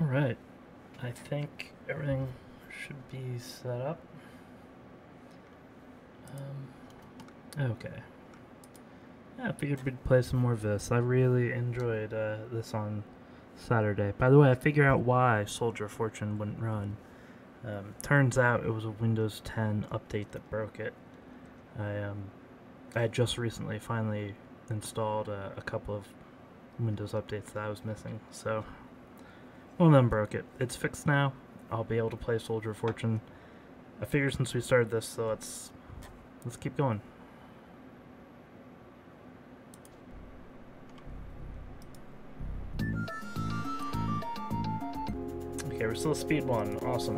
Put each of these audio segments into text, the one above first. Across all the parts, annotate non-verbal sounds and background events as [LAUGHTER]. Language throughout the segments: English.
Alright, I think everything should be set up. Um, okay. Yeah, I figured we'd play some more of this. I really enjoyed uh, this on Saturday. By the way, I figured out why Soldier Fortune wouldn't run. Um, turns out it was a Windows 10 update that broke it. I um, I had just recently finally installed a, a couple of Windows updates that I was missing, so one of them broke it. It's fixed now. I'll be able to play Soldier of Fortune. I figure since we started this, so let's let's keep going. Okay, we're still speed one. Awesome.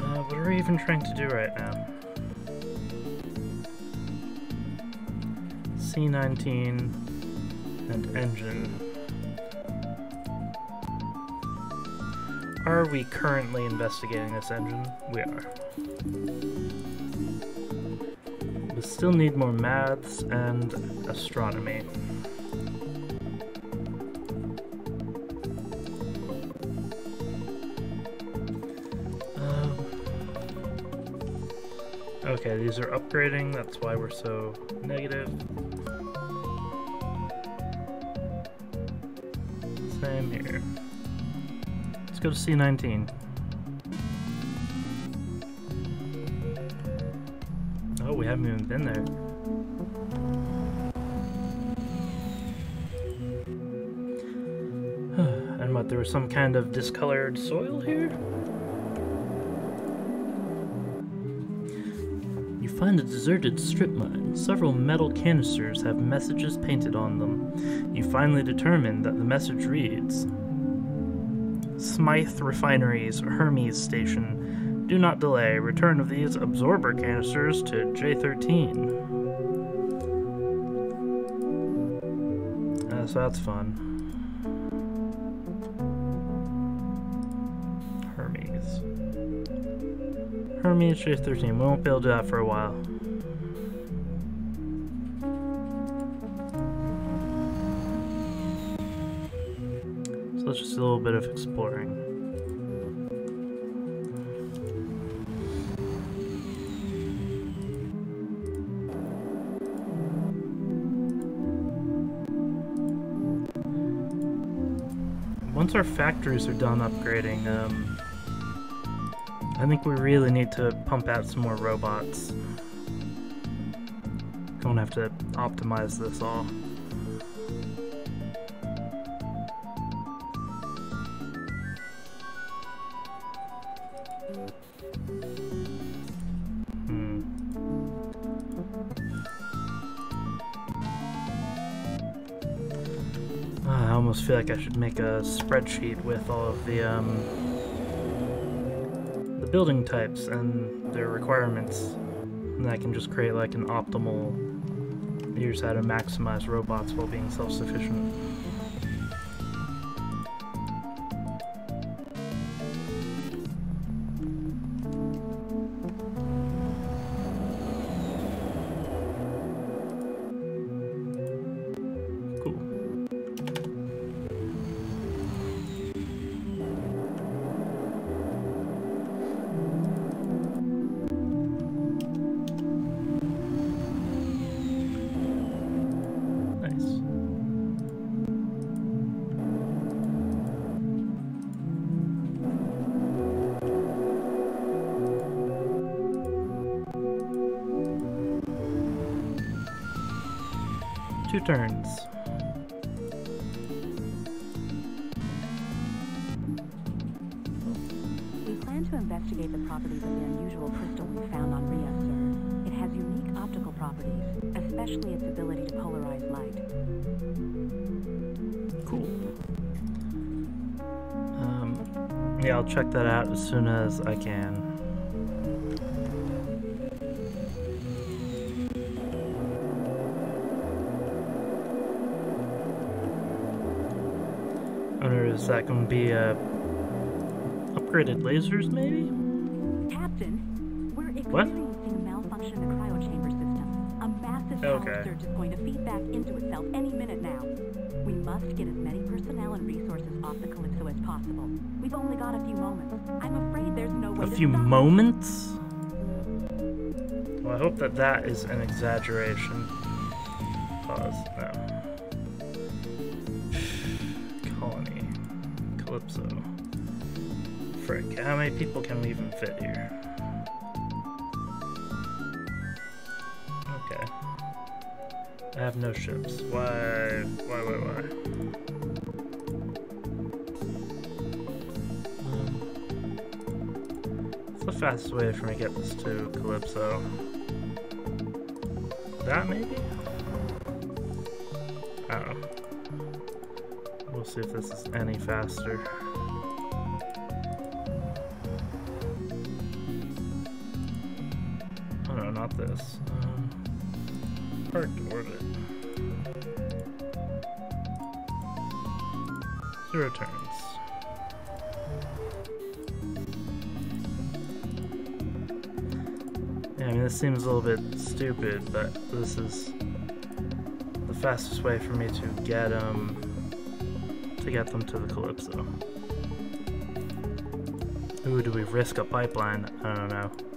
Uh, what are we even trying to do right now? C19 and engine. Are we currently investigating this engine? We are. We still need more maths and astronomy. Okay, these are upgrading, that's why we're so negative. Same here. Let's go to C19. Oh, we haven't even been there. [SIGHS] and what, there was some kind of discolored soil here? Find a deserted strip mine. Several metal canisters have messages painted on them. You finally determine that the message reads Smythe Refineries, Hermes Station. Do not delay. Return of these absorber canisters to J13. Uh, so that's fun. Hermes J13. We won't be able to do that for a while. So let's just do a little bit of exploring. Once our factories are done upgrading, um, I think we really need to pump out some more robots. Don't have to optimize this all. Hmm. Ah, I almost feel like I should make a spreadsheet with all of the um, building types and their requirements, and I can just create like an optimal. Here's how to maximize robots while being self-sufficient. As soon as I can. I wonder is that going to be uh, upgraded lasers, maybe? Captain, we're experiencing a malfunction in the cryochamber system. A massive Power Okay. surge is going to feed back into itself any minute now. We must get as many personnel and resources off the Calypso as possible. We've only got a few moments. I'm afraid there's no way A to few stop moments? Well, I hope that that is an exaggeration. Pause. No. Colony. Calypso. Frick, how many people can we even fit here? Okay. I have no ships. Why? Why, why, why? What's the fastest way for me to get this to Calypso? That maybe? I don't know. We'll see if this is any faster. Oh no, not this. Uh, Orbit. Zero turns. Seems a little bit stupid, but this is the fastest way for me to get them to get them to the Calypso. Ooh, do we risk a pipeline? I don't know.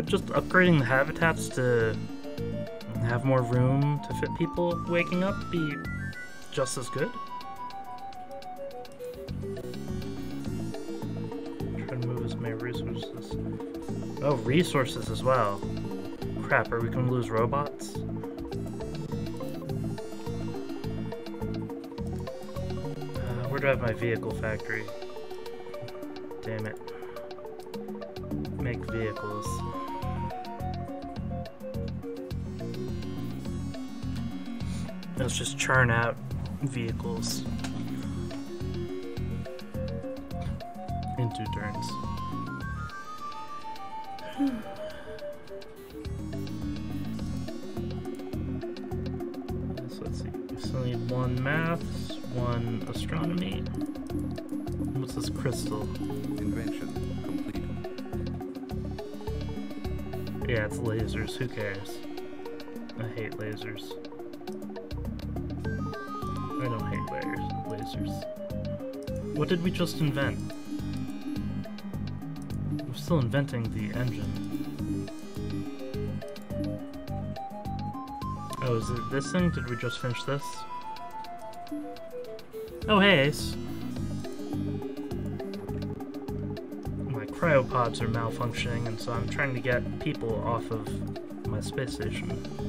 Would just upgrading the habitats to have more room to fit people waking up be just as good? Try to move as many resources. Oh, resources as well. Crap, are we gonna lose robots? Uh, where do I have my vehicle factory? Churn out vehicles in two turns. So let's see. We still need one maths, one astronomy. What's this crystal? Invention complete. Yeah, it's lasers. Who cares? I hate lasers. Lasers. What did we just invent? We're still inventing the engine. Oh, is it this thing? Did we just finish this? Oh, hey, Ace. My cryopods are malfunctioning, and so I'm trying to get people off of my space station.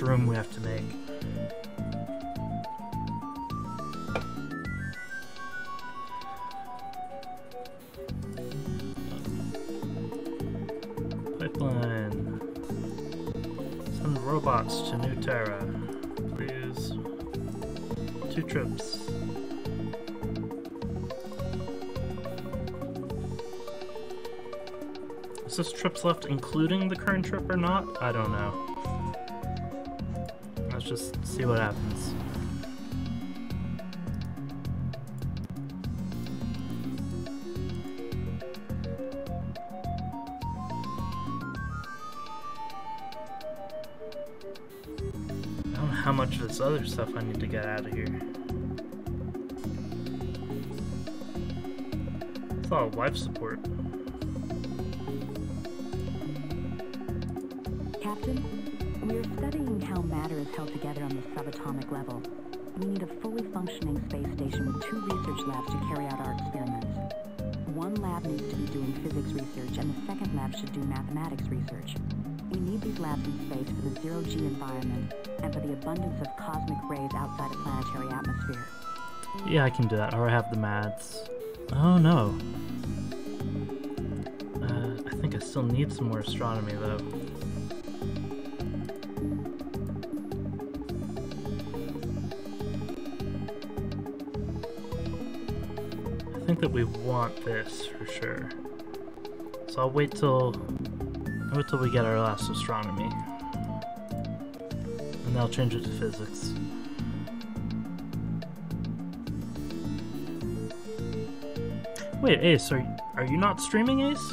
Much room we have to make. Pipeline. Send robots to New Terra. Please. Two trips. Is this trips left including the current trip or not? I don't know. See what happens. Subatomic level. We need a fully functioning space station with two research labs to carry out our experiments. One lab needs to be doing physics research, and the second lab should do mathematics research. We need these labs in space for the zero-G environment and for the abundance of cosmic rays outside a planetary atmosphere. Yeah, I can do that. Or I have the maths. Oh no. Uh, I think I still need some more astronomy though. Think that we want this for sure. So I'll wait till I'll wait till we get our last astronomy. And then I'll change it to physics. Wait, Ace, are are you not streaming, Ace?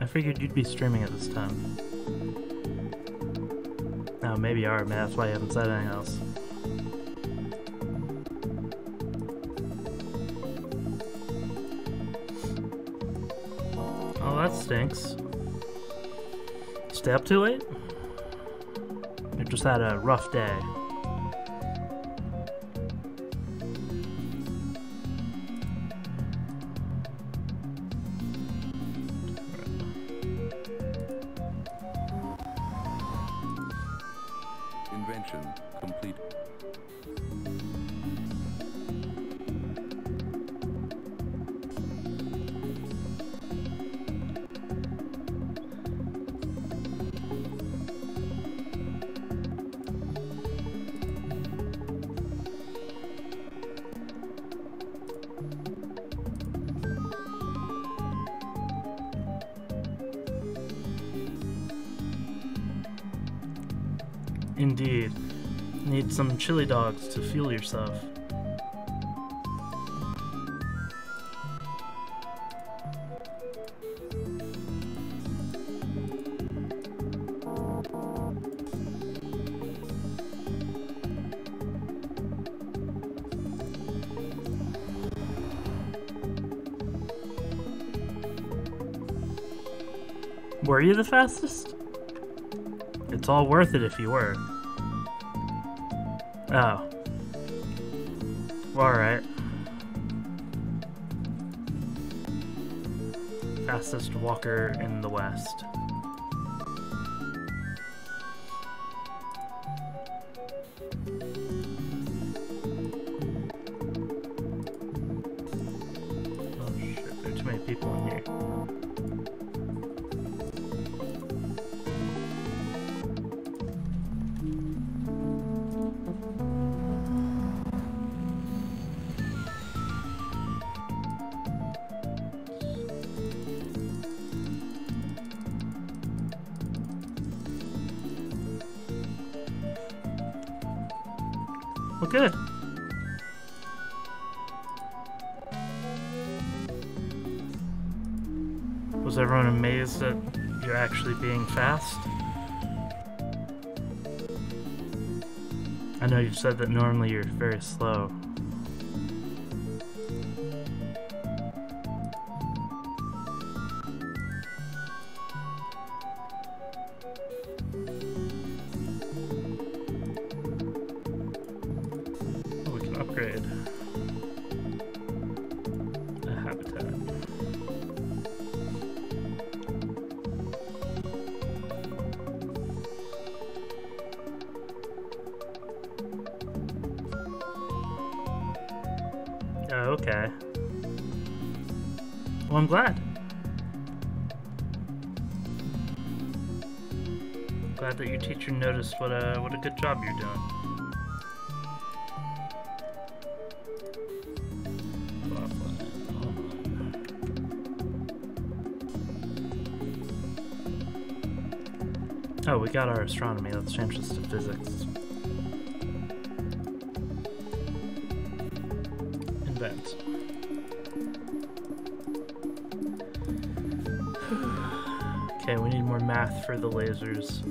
I figured you'd be streaming at this time. Oh, maybe you are, man. That's why you haven't said anything else. Stinks. Stay up too late? You just had a rough day. Some chili dogs to fuel yourself. Were you the fastest? It's all worth it if you were. Oh. Alright. Fastest walker in the West. Said that normally you're very slow. Oh, okay. Well, I'm glad. Glad that your teacher noticed what a what a good job you're doing. Oh, we got our astronomy. Let's change this to physics. For the lasers.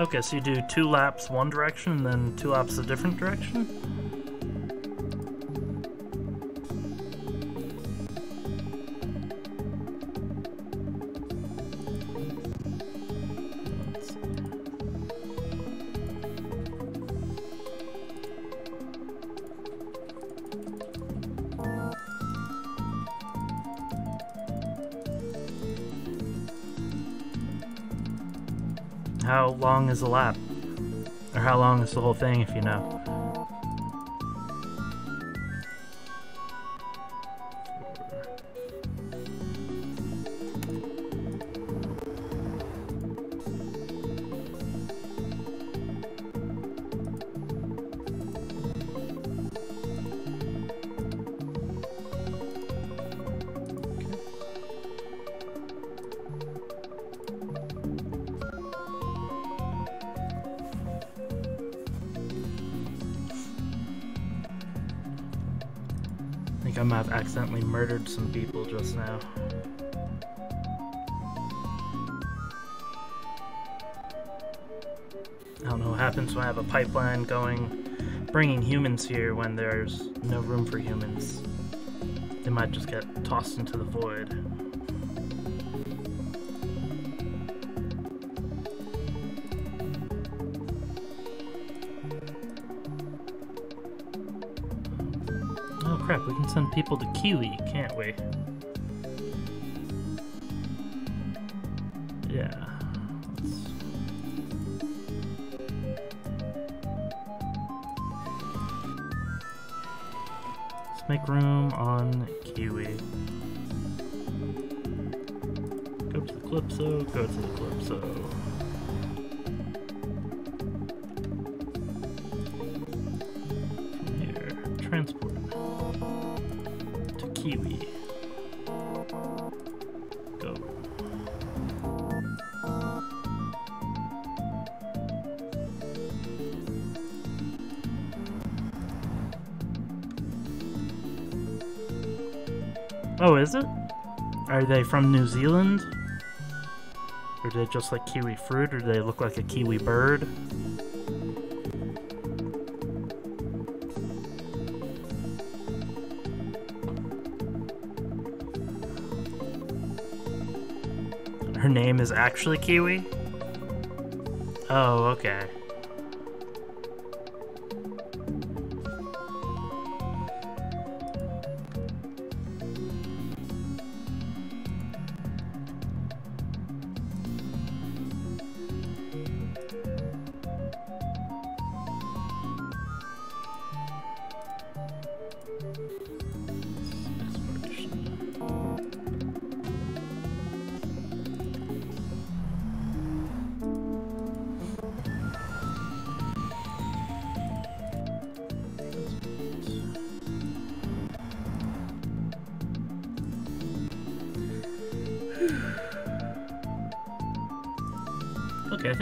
Okay, so you do two laps one direction and then two laps a different direction? Is a lap? Or how long is the whole thing if you know? Some people just now. I don't know what happens when I have a pipeline going, bringing humans here when there's no room for humans. They might just get tossed into the void. To Kiwi, can't we? Yeah. let's- Let's make room on Kiwi. Go to the Calypso, go to the Calypso. Here, transport Oh, is it? Are they from New Zealand? Or do they just like kiwi fruit? Or do they look like a kiwi bird? Her name is actually Kiwi? Oh, okay.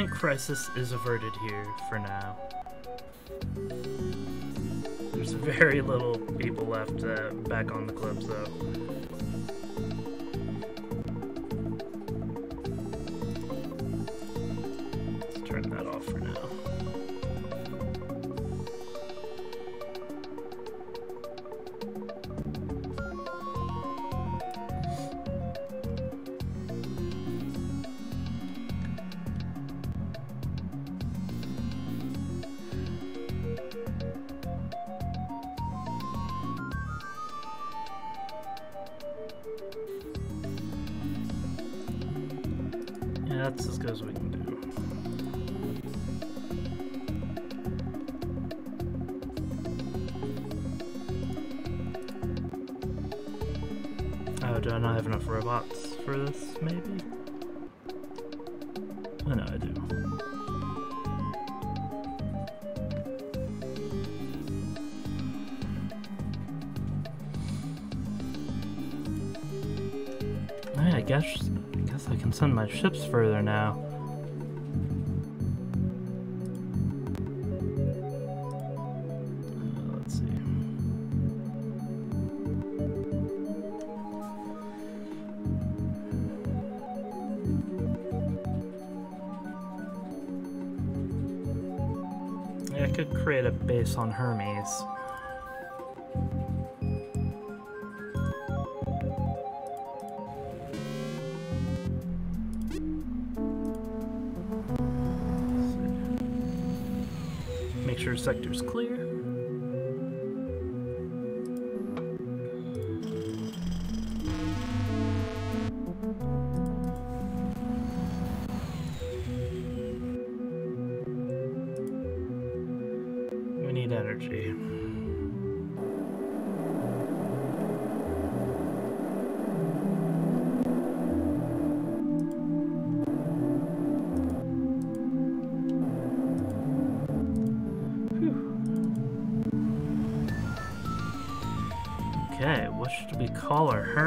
Think crisis is averted here for now. There's very little people left uh, back on the clips, though.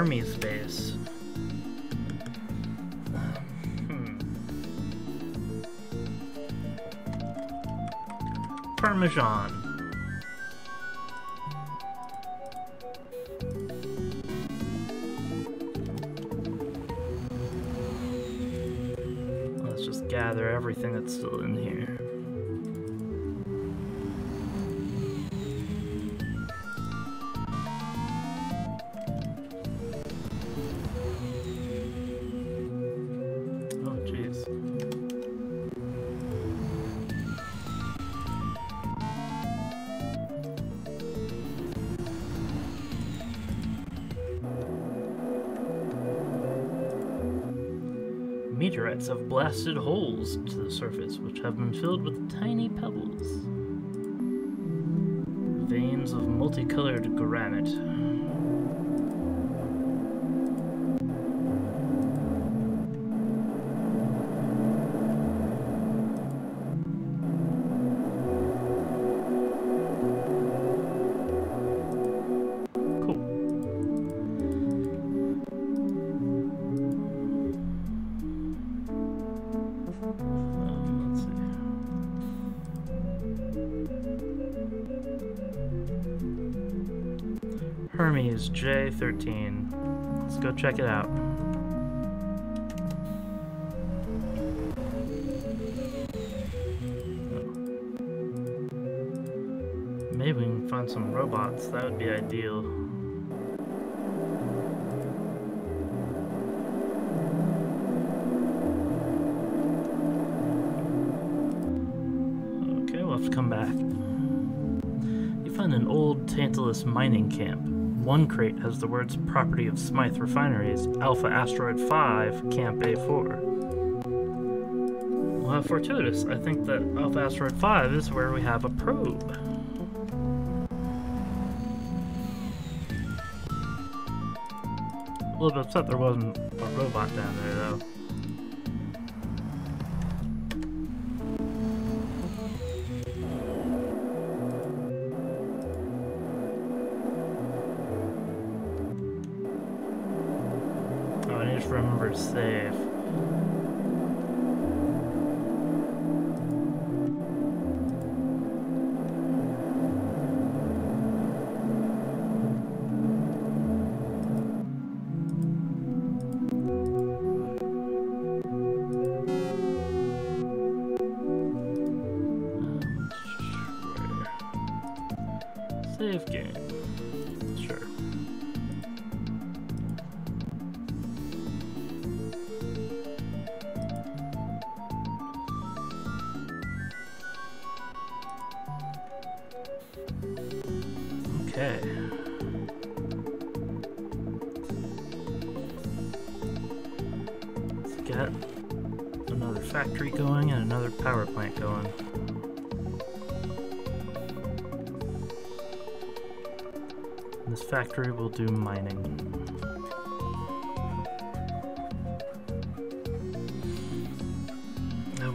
Hermes base? Hmm. Parmesan. Meteorites have blasted holes into the surface, which have been filled with tiny pebbles. Veins of multicolored granite. J13. Let's go check it out. Maybe we can find some robots. That would be ideal. Okay, we'll have to come back. You find an old Tantalus mining camp. One crate has the words property of Smythe Refineries, Alpha Asteroid 5, Camp A4. Well, fortuitous. I think that Alpha Asteroid 5 is where we have a probe. A little bit upset there wasn't a robot down there, though. Do mining.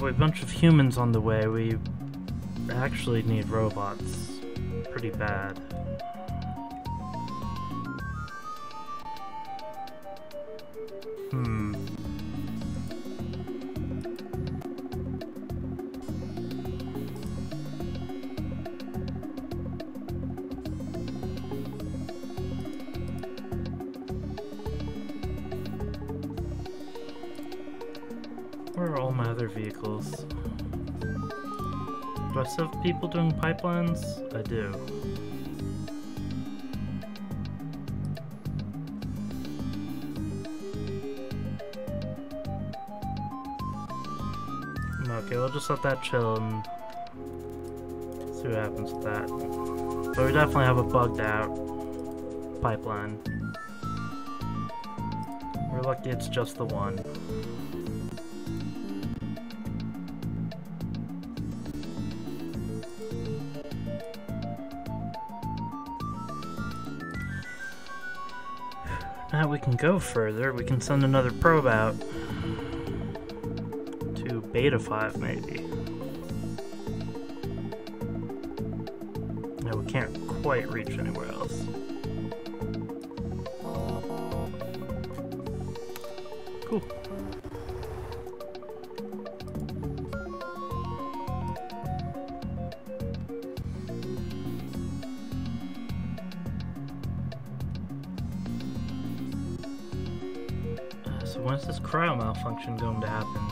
With a bunch of humans on the way, we actually need robots pretty bad. Pipelines? I do. Okay, we'll just let that chill and see what happens with that. But we definitely have a bugged out pipeline. We're lucky it's just the one. Go further. We can send another probe out to Beta 5, maybe. No, we can't quite reach anywhere else. Cool. Cryo going to happen?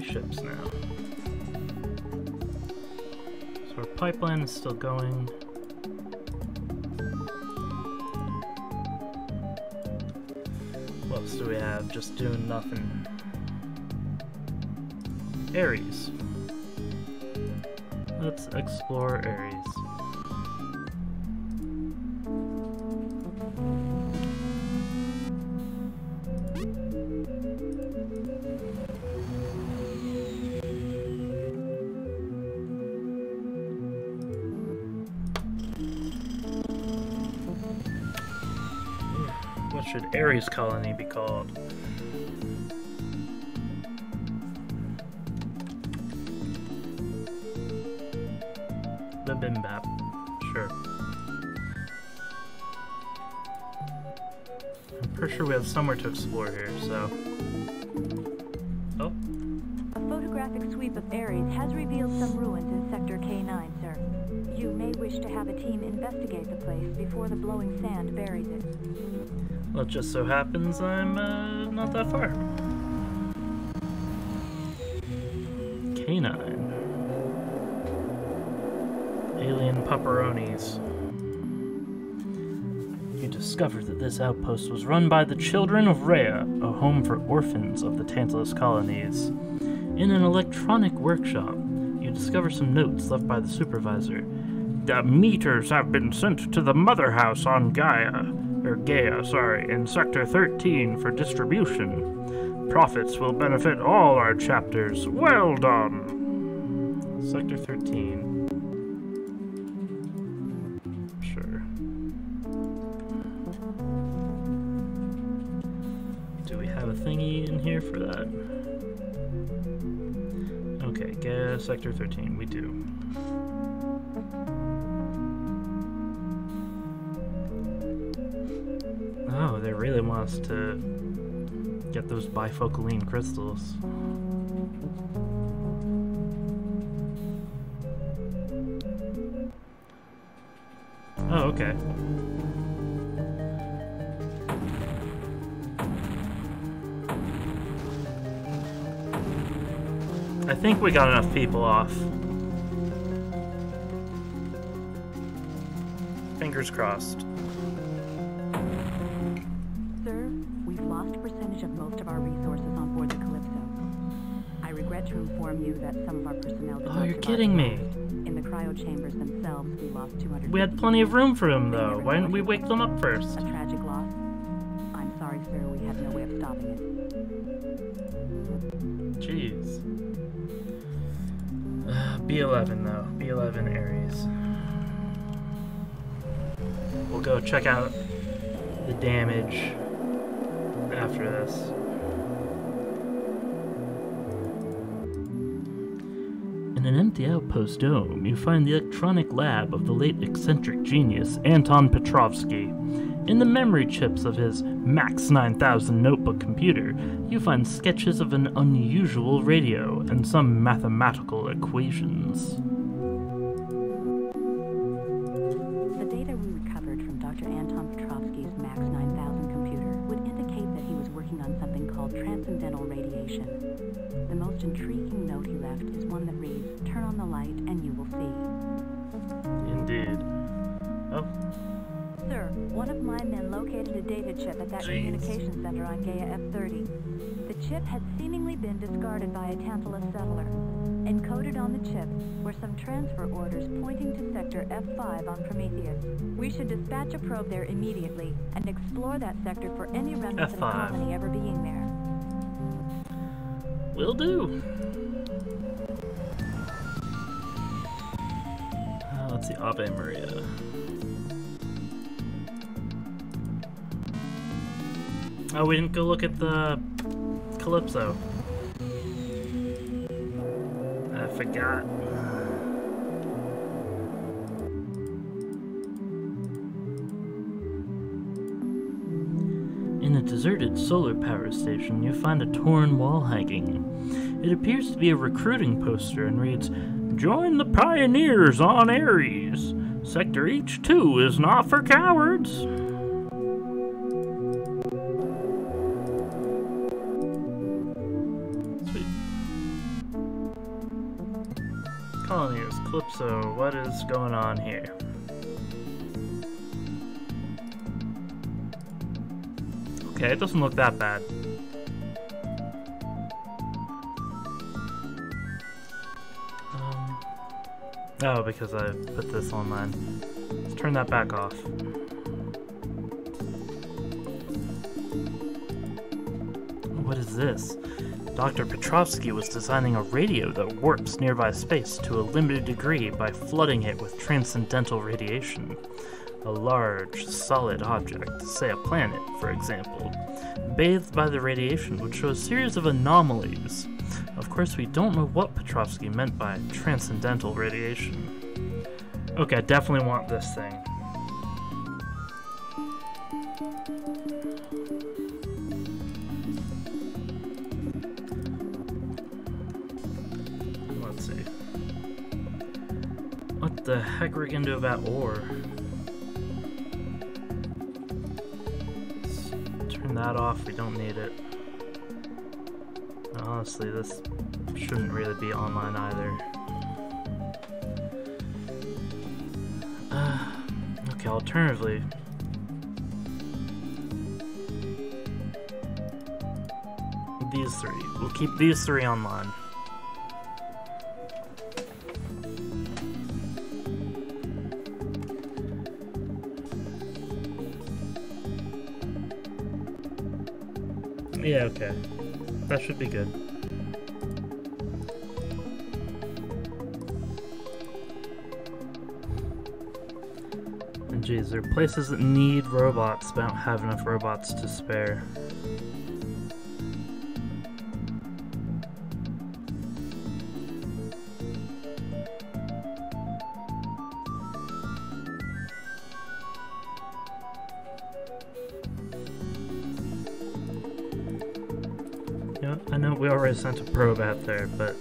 Ships now. So our pipeline is still going. Ares. Let's explore Ares. What should Ares colony be called? Sure we have somewhere to explore here, so. Oh, A photographic sweep of Ares has revealed some ruins in Sector K9, sir. You may wish to have a team investigate the place before the blowing sand buries it. well, it just so happens I'm uh, not that far. Canine. Alien pepperonis. That this outpost was run by the Children of Rhea, a home for orphans of the Tantalus colonies. In an electronic workshop, you discover some notes left by the supervisor. The meters have been sent to the mother house on Gaia, or Gaia, sorry, in Sector 13 for distribution. Profits will benefit all our chapters. Well done! Sector 13. Thingy in here for that? Okay, Gaia Sector 13, we do. Oh, they really want us to get those bifocaline crystals. Oh, okay. I think we got enough people off. Fingers crossed. Sir, we've lost a percentage of most of our resources on board the Calypso. I regret to inform you that some of our personnel Oh, you're kidding me. In the cryo chambers themselves, we lost 200 We had plenty of room for them, though. Why didn't we wake them up first? A tragic loss. I'm sorry, sir, we had no way of stopping it. Jeez. Uh, B11, though. B11 Ares. We'll go check out the damage after this. In an empty outpost dome, you find the electronic lab of the late eccentric genius Anton Petrovsky. In the memory chips of his Max 9000 notebook computer, you find sketches of an unusual radio and some mathematical equations. Chip at that communication center on Gaia F-30. The chip had seemingly been discarded by a Tantalus settler. Encoded on the chip were some transfer orders pointing to sector F5 on Prometheus. We should dispatch a probe there immediately and explore that sector for any remnants of the colony ever being there. will do. Uh, let's see, Ave Maria. Oh, we didn't go look at the Calypso. I forgot. In a deserted solar power station, you find a torn wall hanging. It appears to be a recruiting poster and reads, Join the pioneers on Ares. Sector H2 is not for cowards. Calypso, what is going on here? Okay, it doesn't look that bad. Um, oh, because I put this online. Let's turn that back off. What is this? Dr. Petrovsky was designing a radio that warps nearby space to a limited degree by flooding it with transcendental radiation. A large, solid object, say a planet, for example, bathed by the radiation would show a series of anomalies. Of course, we don't know what Petrovsky meant by transcendental radiation. Okay, I definitely want this thing. The heck are we gonna do about ore? Let's turn that off, we don't need it. Honestly, this shouldn't really be online either. Uh, [SIGHS] okay, alternatively. These three. We'll keep these three online. Yeah, okay. That should be good. And geez, there are places that need robots but don't have enough robots to spare. I know we already sent a probe out there, but...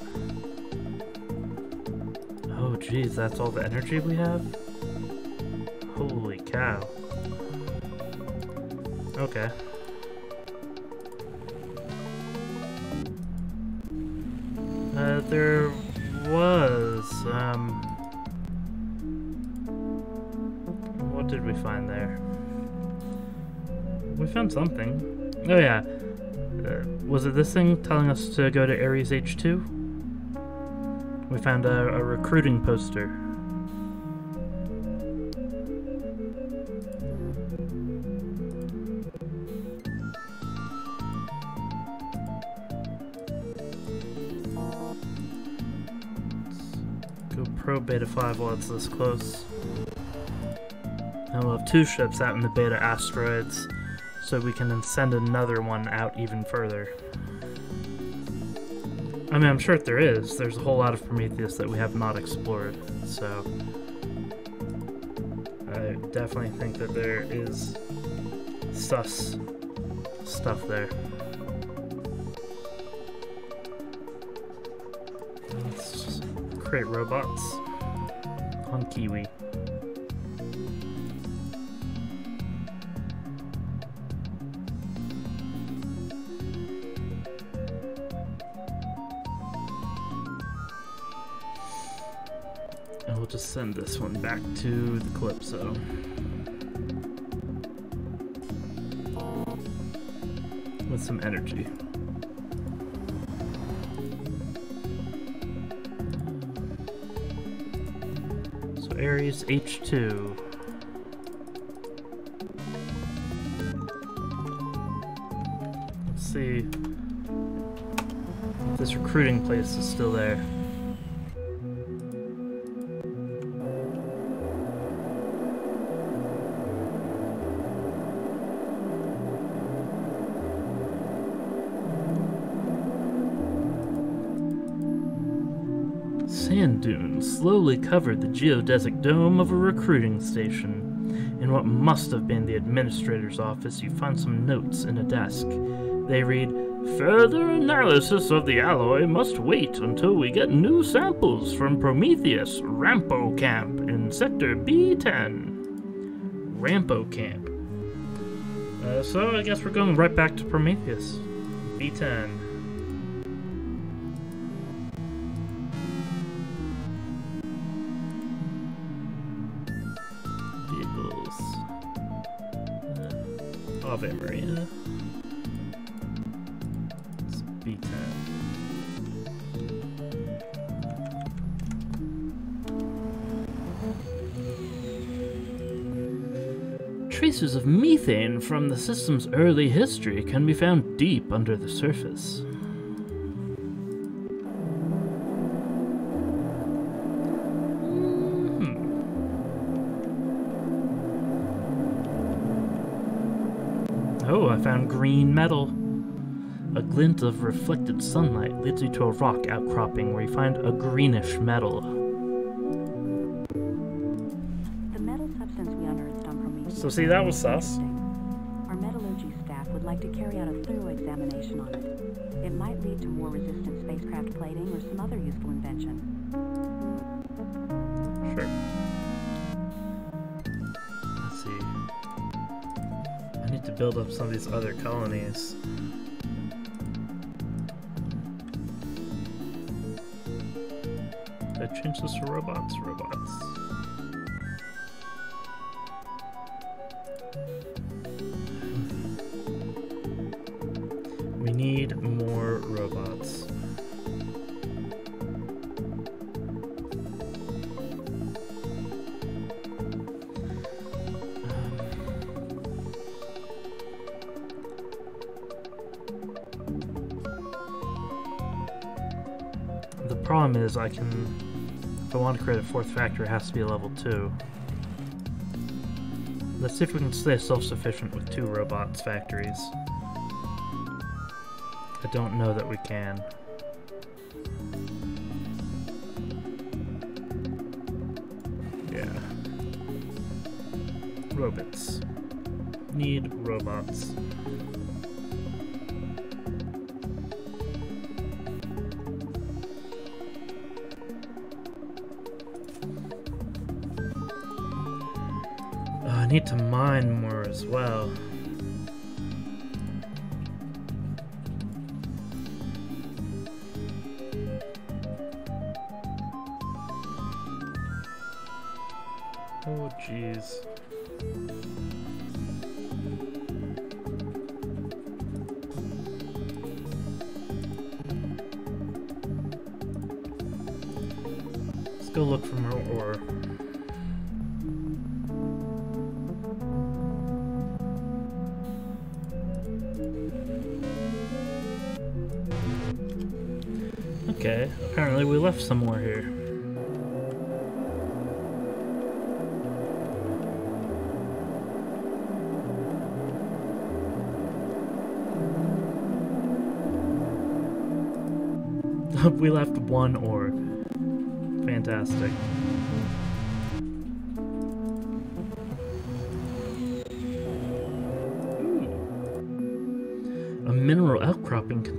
Oh geez, that's all the energy we have? Holy cow. Okay. Uh, there was, um... What did we find there? We found something. Oh yeah. Was it this thing telling us to go to Ares H2? We found a, a recruiting poster. Go pro beta 5 while it's this close. And we'll have two ships out in the beta asteroids so we can then send another one out even further. I mean, I'm sure there is. There's a whole lot of Prometheus that we have not explored, so I definitely think that there is sus stuff there. Let's just create robots on Kiwi. Send this one back to the Calypso. With some energy. So Ares H2. Let's see if this recruiting place is still there. Slowly covered the geodesic dome of a recruiting station. In what must have been the administrator's office, you find some notes in a desk. They read, Further analysis of the alloy must wait until we get new samples from Prometheus Rampo Camp in Sector B10. Rampo Camp. Uh, so I guess we're going right back to Prometheus. B10. From the system's early history can be found deep under the surface. Hmm. Oh, I found green metal. A glint of reflected sunlight leads you to a rock outcropping where you find a greenish metal. The metal substance we unearthed on Prometheus. So see, that was sus. To more resistant spacecraft plating or some other useful invention. Sure. Let's see. I need to build up some of these other colonies. Did I change this to robots? Robots. Is I can, if I want to create a fourth factory, it has to be level 2. Let's see if we can stay self-sufficient with two robots factories. I don't know that we can. Yeah. Robots. Need robots.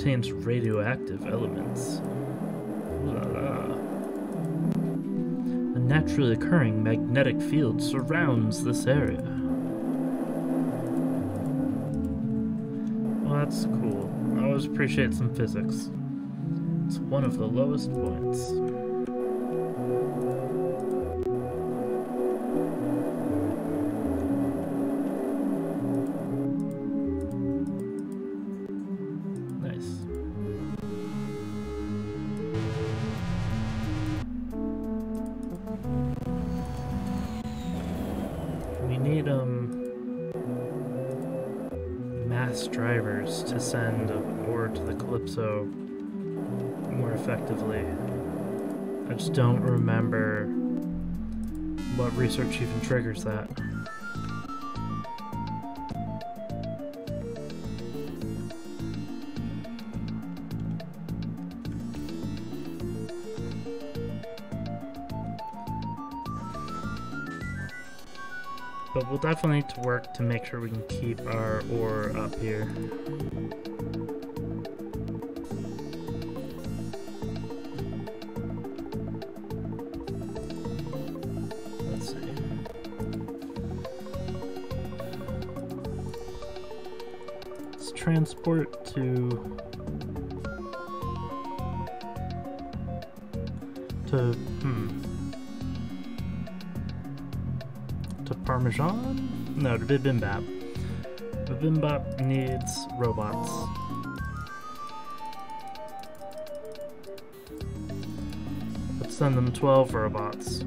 Contains radioactive elements. La la. A naturally occurring magnetic field surrounds this area. Well, that's cool. I always appreciate some physics. It's one of the lowest points. What research even triggers that. But we'll definitely need to work to make sure we can keep our ore up here. Transport to to hmm to Parmesan? No, to Bibimbap. Bibimbap needs robots. Let's send them 12 robots.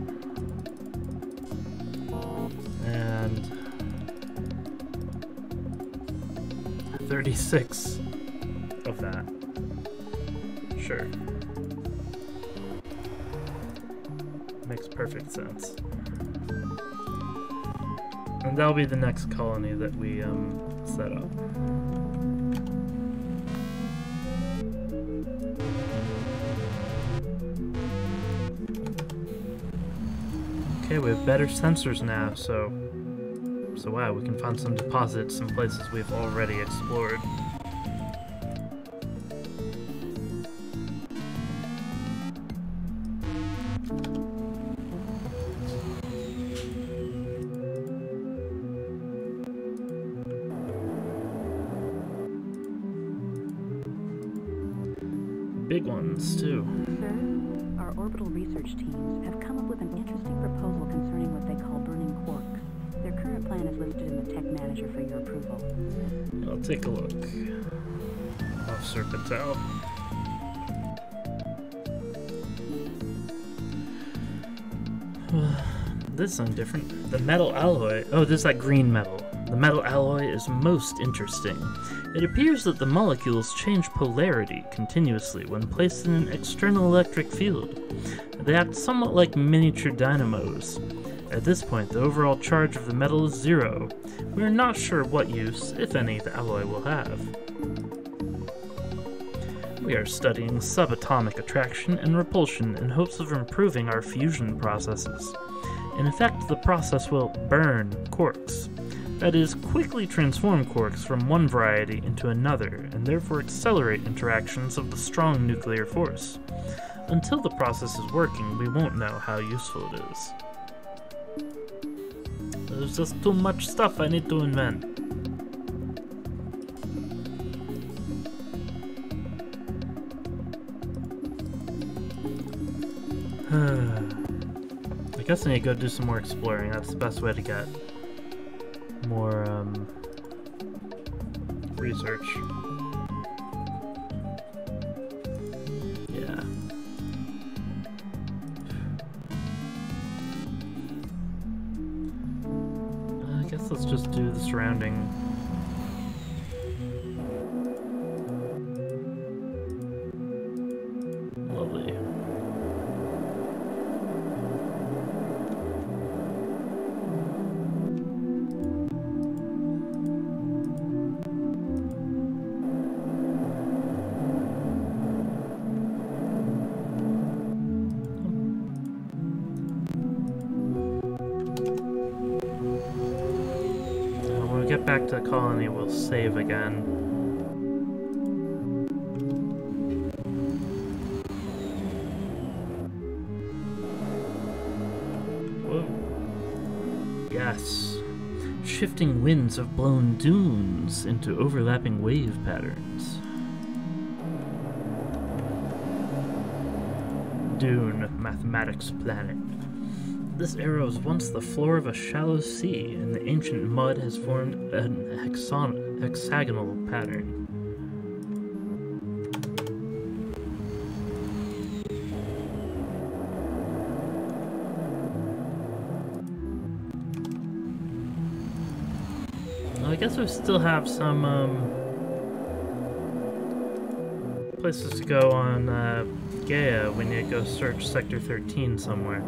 36 of that. Sure. Makes perfect sense. And that'll be the next colony that we um, set up. Okay, we have better sensors now, so so wow, we can find some deposits in places we've already explored. Alloy. Oh, this is that green metal. The metal alloy is most interesting. It appears that the molecules change polarity continuously when placed in an external electric field. They act somewhat like miniature dynamos. At this point, the overall charge of the metal is zero. We are not sure what use, if any, the alloy will have. We are studying subatomic attraction and repulsion in hopes of improving our fusion processes. In effect, the process will burn quarks. That is, quickly transform quarks from one variety into another, and therefore accelerate interactions of the strong nuclear force. Until the process is working, we won't know how useful it is. There's just too much stuff I need to invent. [SIGHS] [SIGHS] Guess I need to go do some more exploring. That's the best way to get more um, research. Yeah. I guess let's just do the surrounding. The colony, we'll save again. Yes. Shifting winds have blown dunes into overlapping wave patterns. Dune Mathematics Planet. This area was once the floor of a shallow sea, and the ancient mud has formed an hexon- hexagonal pattern. I guess we still have some um, places to go on uh, Gaia. We need to go search Sector 13 somewhere.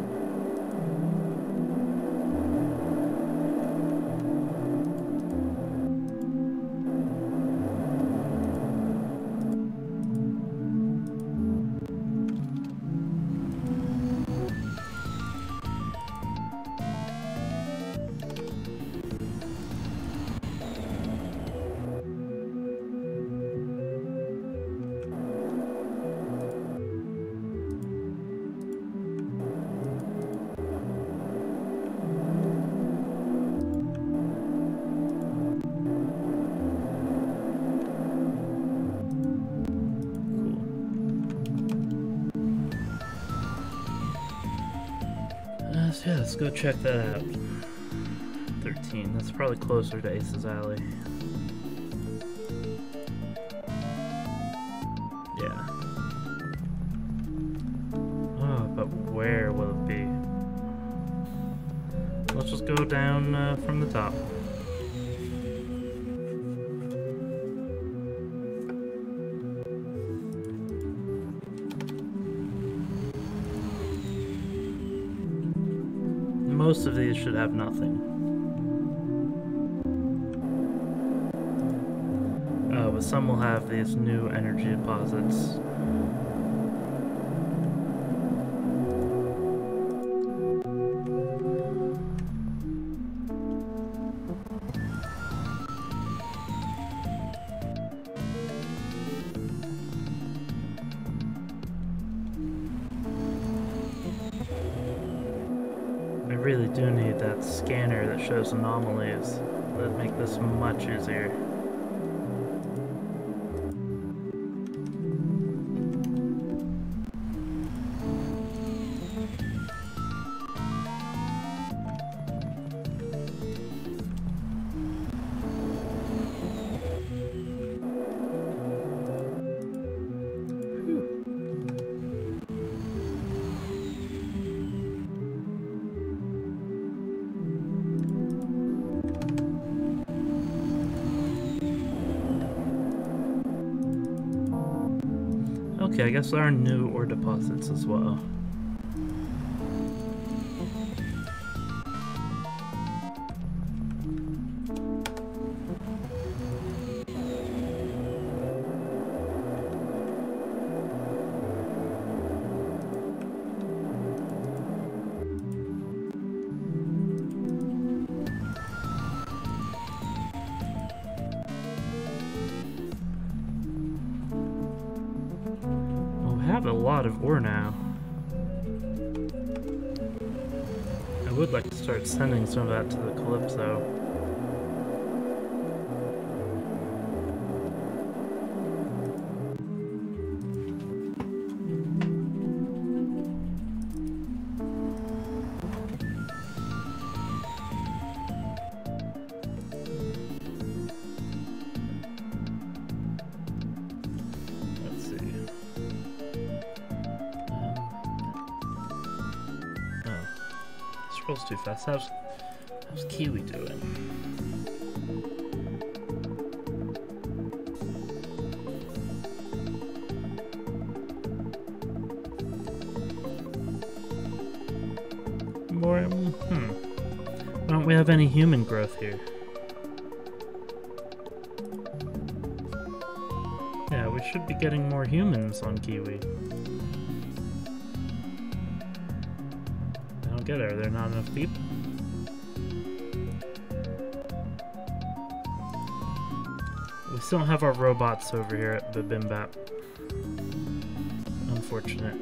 Check that out. 13. That's probably closer to Ace's Alley. That shows anomalies. That'd make this much easier. I guess there are new ore deposits as well. Some of that to the Calypso. Let's see. Oh, scrolls too fast. How's Kiwi doing? More, hmm. Why don't we have any human growth here? Yeah, we should be getting more humans on Kiwi. I don't get it. Are there not enough people? Still don't have our robots over here at Bibimbap. Unfortunate.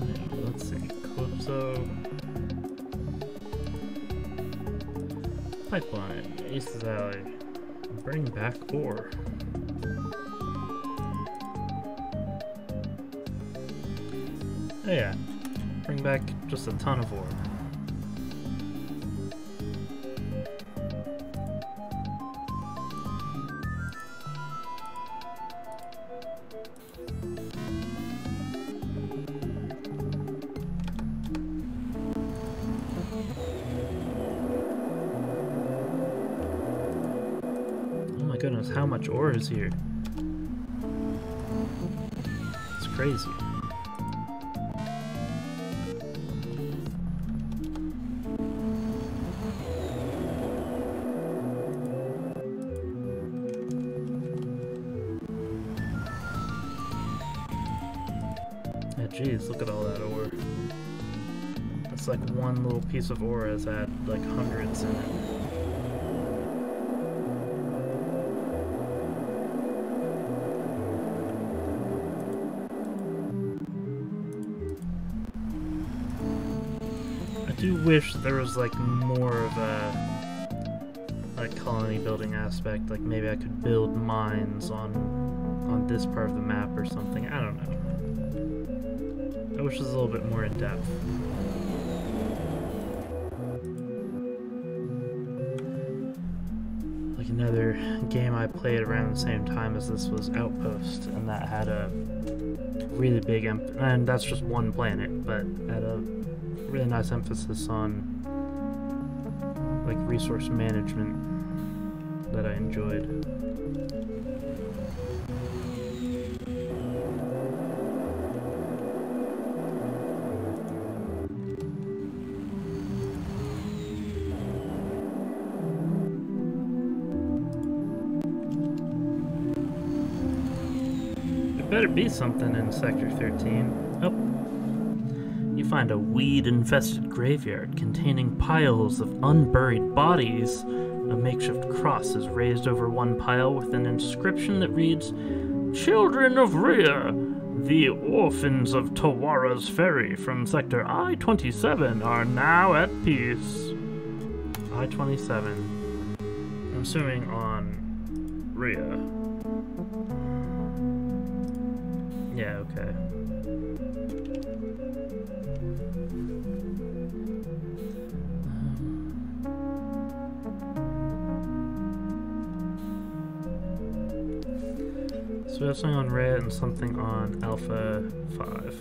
Yeah, let's see. Calypso. Pipeline. Aces Alley. Bring back ore. Just a ton of ore. Oh my goodness, how much ore is here? One little piece of ore has had like hundreds in it. I do wish there was like more of a like colony building aspect. Like maybe I could build mines on on this part of the map or something. I don't know. I wish it was a little bit more in depth. Another game I played around the same time as this was Outpost, and that had a really big em- and that's just one planet, but had a really nice emphasis on like resource management that I enjoyed. Be something in Sector 13. Oh. You find a weed infested graveyard containing piles of unburied bodies. A makeshift cross is raised over one pile with an inscription that reads Children of Rhea, the orphans of Tawara's Ferry from Sector I 27 are now at peace. I 27. I'm assuming on something on red and something on alpha 5.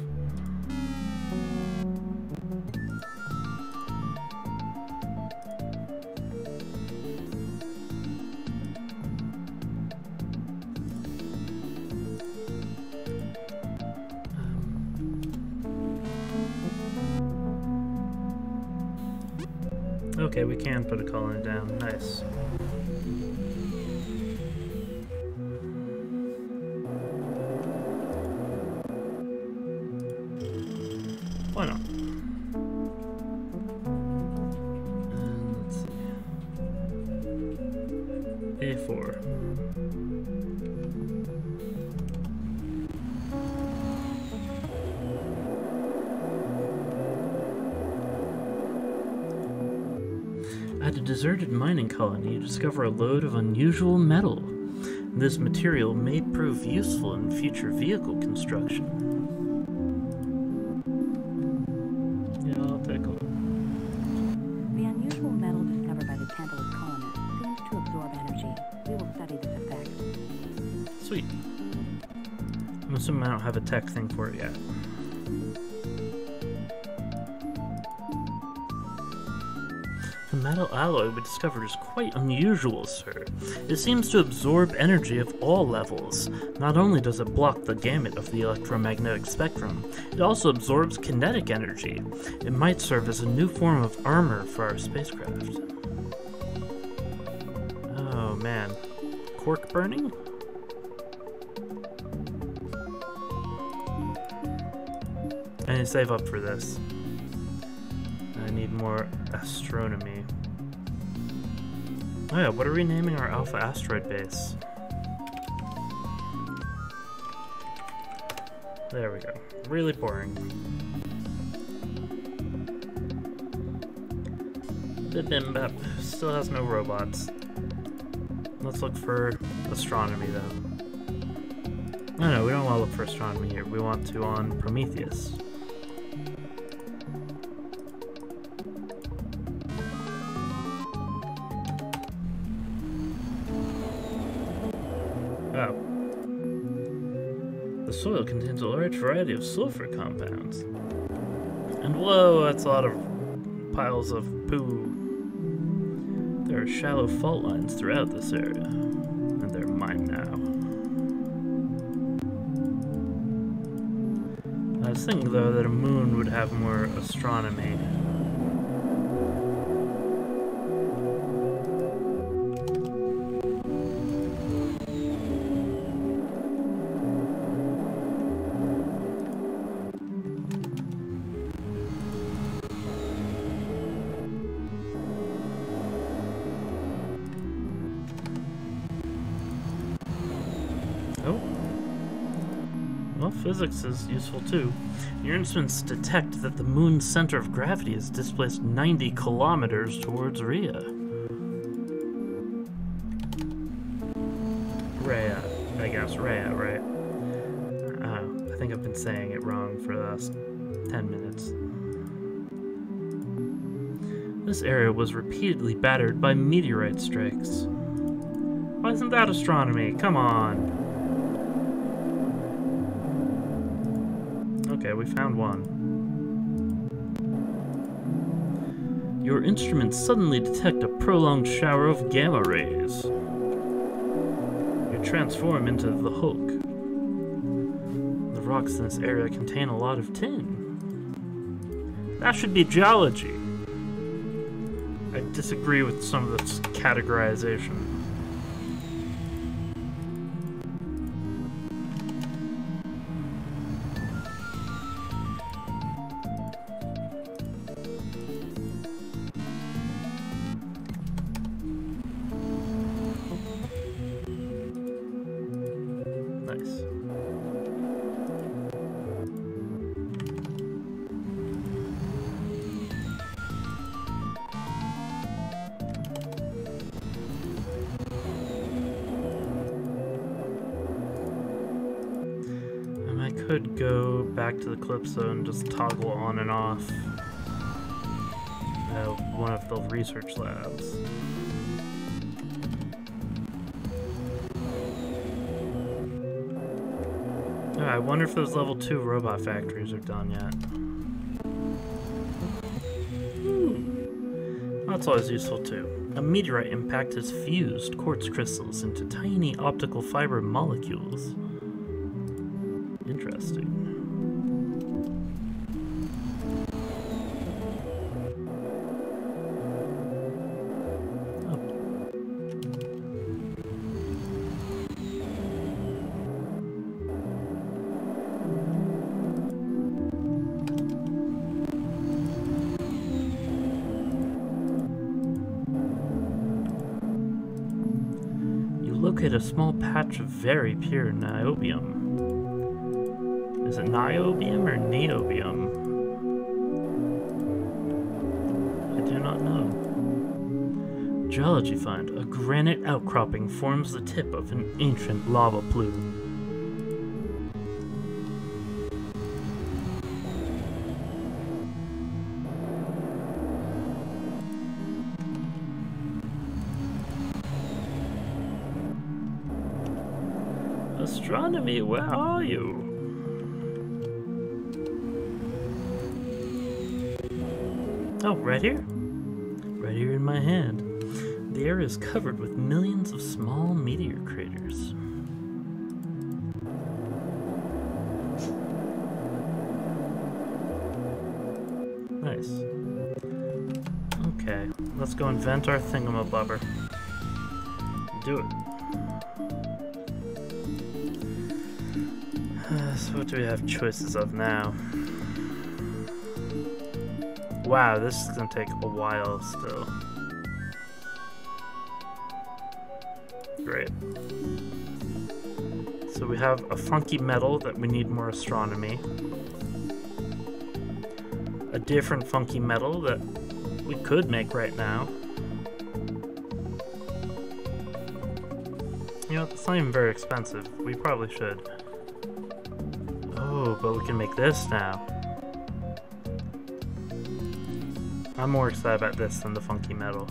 Um, okay, we can put a colony down. Nice. Colony, you discover a load of unusual metal. This material may prove useful in future vehicle construction. Yeah, I'll take a look. The unusual metal discovered by the Tantalus colonists seems to absorb energy. We will study this effect. Sweet. I'm assuming I don't have a tech thing for it yet. Alloy we discovered is quite unusual, sir. It seems to absorb energy of all levels. Not only does it block the gamut of the electromagnetic spectrum, it also absorbs kinetic energy. It might serve as a new form of armor for our spacecraft. Oh man. Quark burning? I need to save up for this. I need more astronomy. Oh yeah, what are we naming our Alpha asteroid base? There we go. Really boring. Bibimbap still has no robots. Let's look for astronomy though. No, no, we don't want to look for astronomy here. We want to on Prometheus. Soil contains a large variety of sulfur compounds. And whoa, that's a lot of piles of poo. There are shallow fault lines throughout this area, and they're mine now. I was thinking, though, that a moon would have more astronomy. Physics is useful too. Your instruments detect that the moon's center of gravity is displaced 90 kilometers towards Rhea. Rhea, I guess. Rhea, right? Uh, I think I've been saying it wrong for the last 10 minutes. This area was repeatedly battered by meteorite strikes. Why isn't that astronomy? Come on. We found one. Your instruments suddenly detect a prolonged shower of gamma rays. You transform into the Hulk. The rocks in this area contain a lot of tin. That should be geology. I disagree with some of this categorization. Just toggle on and off uh, one of the research labs. I wonder if those level 2 robot factories are done yet. Hmm. That's always useful too. A meteorite impact has fused quartz crystals into tiny optical fiber molecules. A small patch of very pure niobium. Is it niobium or neobium? I do not know. Geology find. A granite outcropping forms the tip of an ancient lava plume. Astronomy, where are you? Oh, right here. Right here in my hand. The area is covered with millions of small meteor craters. Nice. Okay, let's go invent our thingamabobber. Do it. What do we have choices of now? Wow, this is gonna take a while still. Great. So we have a funky metal that we need more astronomy. A different funky metal that we could make right now. You know, it's not even very expensive. We probably should. We can make this now. I'm more excited about this than the funky metal.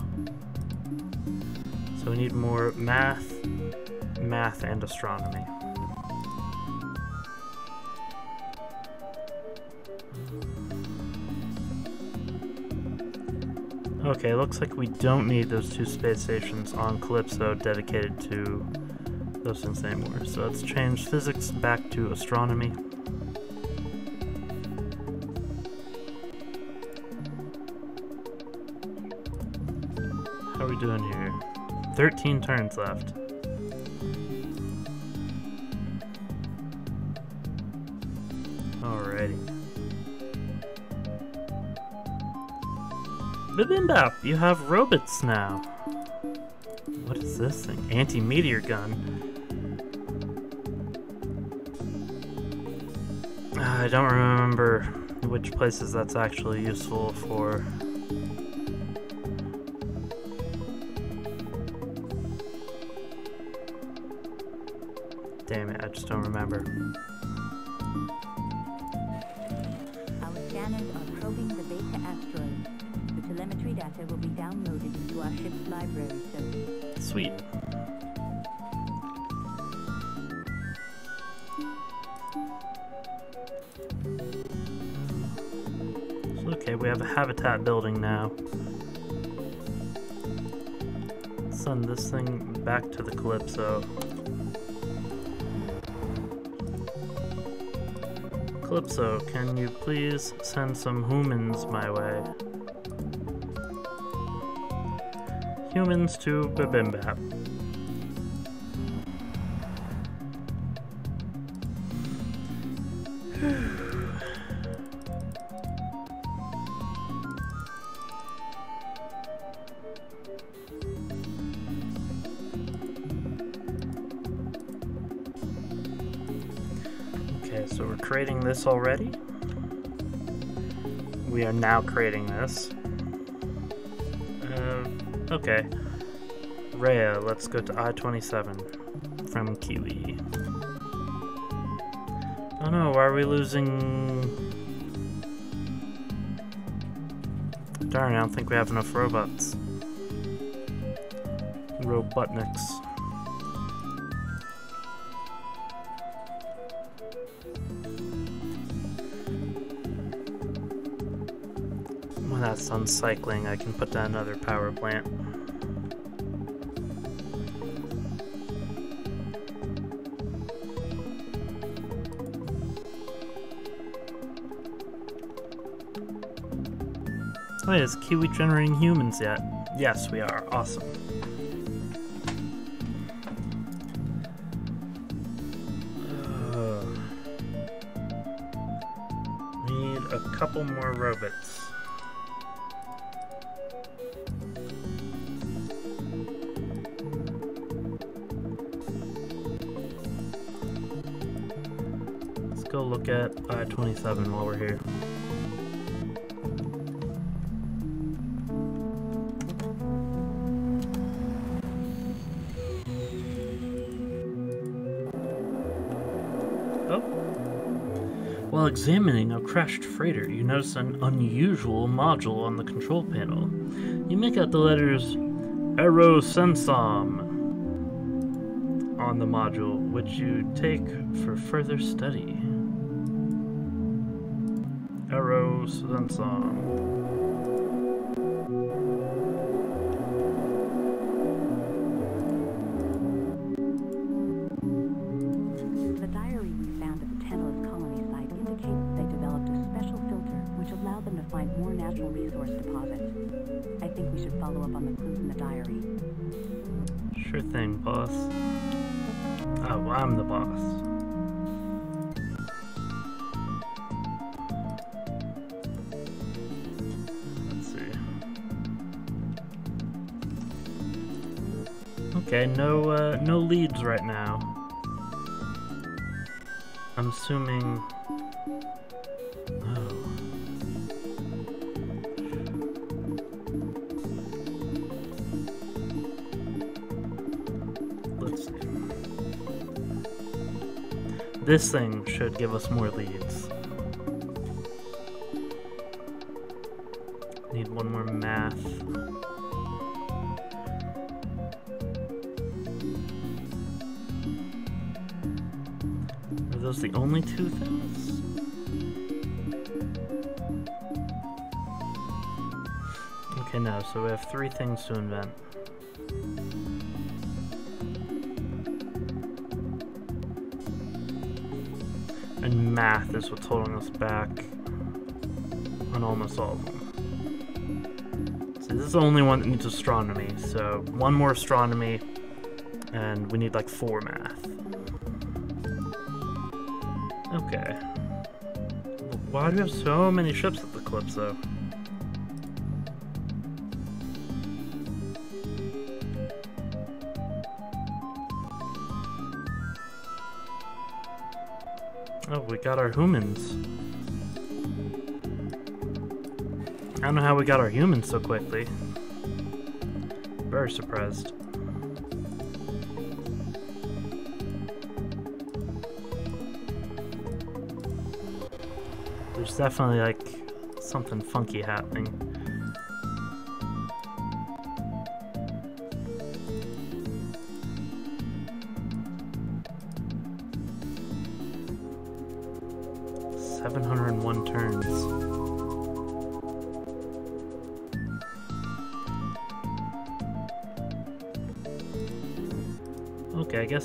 So we need more math, math, and astronomy. Okay, looks like we don't need those two space stations on Calypso dedicated to those things anymore. So let's change physics back to astronomy. We doing here? 13 turns left. Alrighty. Bibimbap, you have robots now. What is this thing? Anti-meteor gun. I don't remember which places that's actually useful for. Just don't remember. Our scanners are probing the Beta asteroid. The telemetry data will be downloaded into our ship's library soon. Sweet. Okay, we have a habitat building now. Send this thing back to the Calypso. Calypso, can you please send some humans my way? Humans to Bibimbap. Already. We are now creating this. Uh, okay. Rhea, let's go to I-27 from Kiwi. Oh no, why are we losing... Darn, I don't think we have enough robots. Robotniks. Done cycling, I can put down another power plant. Oh, Wait, is Kiwi generating humans yet? Yes, we are. Awesome. Examining a crashed freighter, you notice an unusual module on the control panel. You make out the letters Aerosensum on the module, which you take for further study. Aerosensum. natural resource deposit. I think we should follow up on the clues in the diary. Sure thing, boss. Oh, I'm the boss. Let's see. Okay, no, uh, no leads right now. I'm assuming This thing should give us more leads. Need one more math. Are those the only two things? Okay, no, so we have three things to invent. Is what's holding us back on almost all of them. See, this is the only one that needs astronomy, so one more astronomy, and we need like four math. Okay. Why do we have so many ships at the clips, though? Got our humans. I don't know how we got our humans so quickly. Very surprised. There's definitely like something funky happening.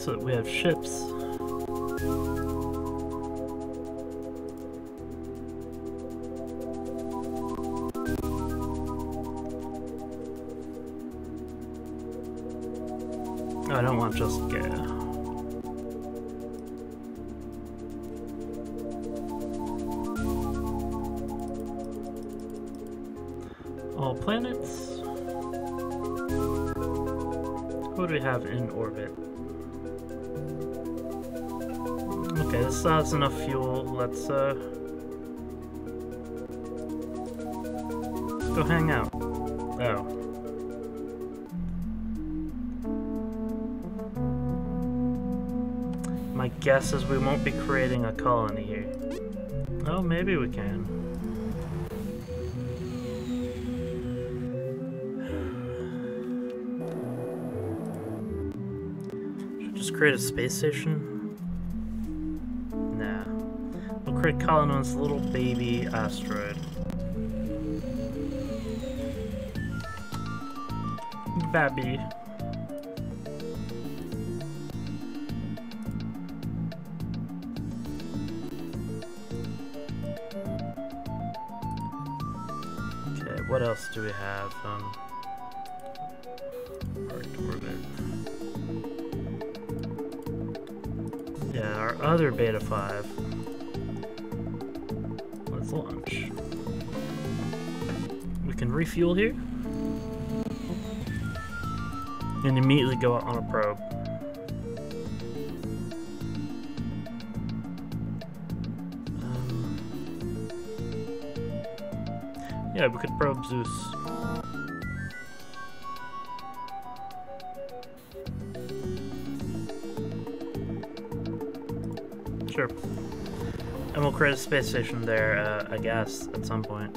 Guess we have ships. This has enough fuel. Let's uh go hang out. Oh. My guess is we won't be creating a colony here. Oh, maybe we can. Should just create a space station? A colony on this little baby asteroid. Babby. Okay, what else do we have? Um, Yeah, our other Beta 5. Can refuel here. And immediately go out on a probe. Um, yeah, we could probe Zeus. Sure. And we'll create a space station there, uh, I guess, at some point.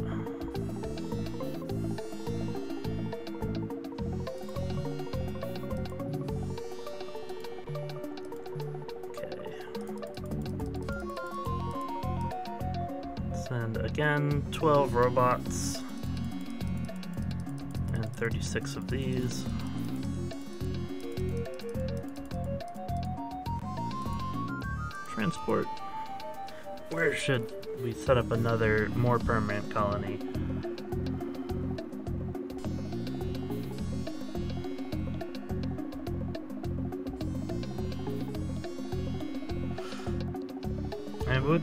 Again 12 robots and 36 of these. Transport. Where should we set up another more permanent colony?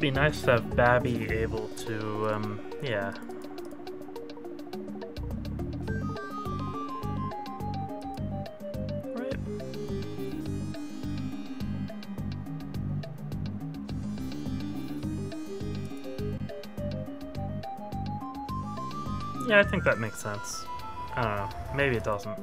would be nice to have Babby able to, um, yeah. Right. Yeah, I think that makes sense. I don't know. Maybe it doesn't.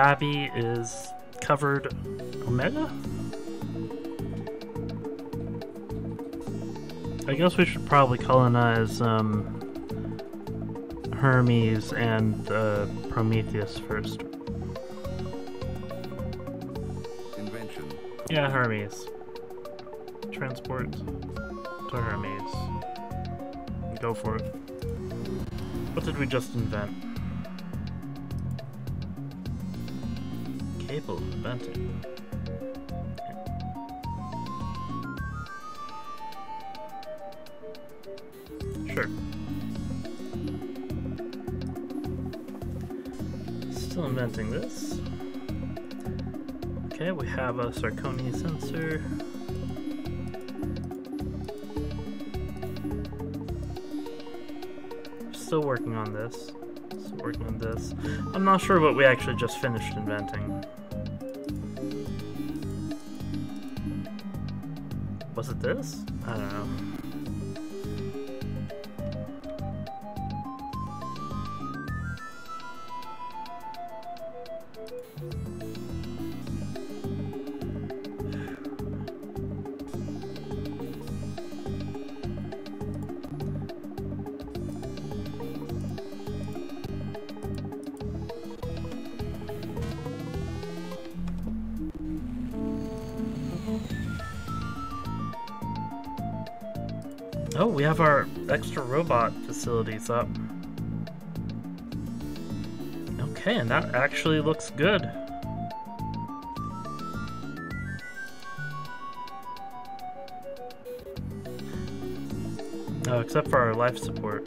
So Babby is covered Omega? I guess we should probably colonize um, Hermes and uh, Prometheus first. Invention. Yeah, Hermes. Transport to Hermes. Go for it. What did we just invent? Sure. Still inventing this. Okay, we have a Sarconi sensor. Still working on this. Still working on this. I'm not sure what we actually just finished inventing. It this? I don't know. Robot facilities up. Okay, and that actually looks good. Oh, except for our life support.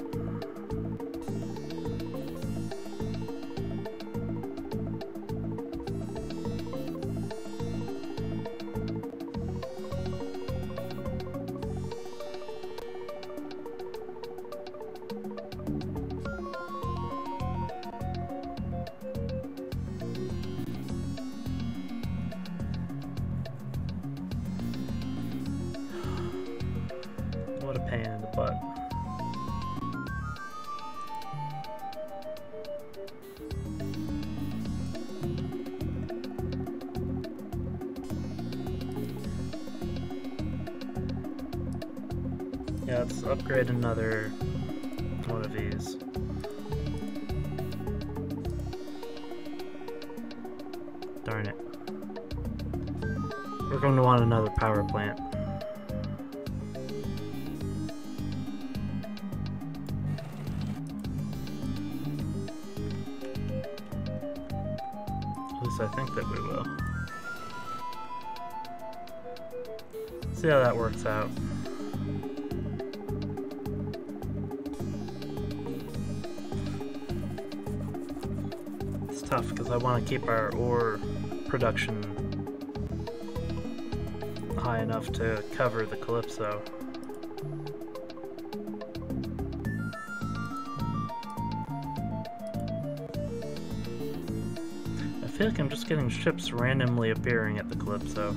Ships randomly appearing at the Calypso.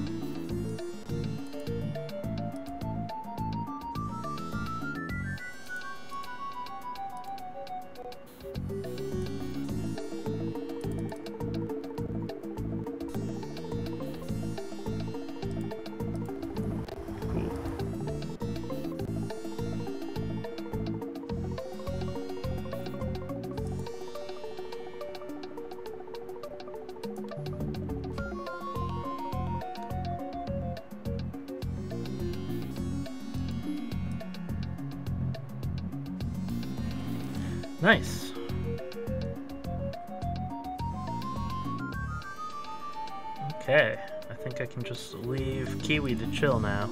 chill now.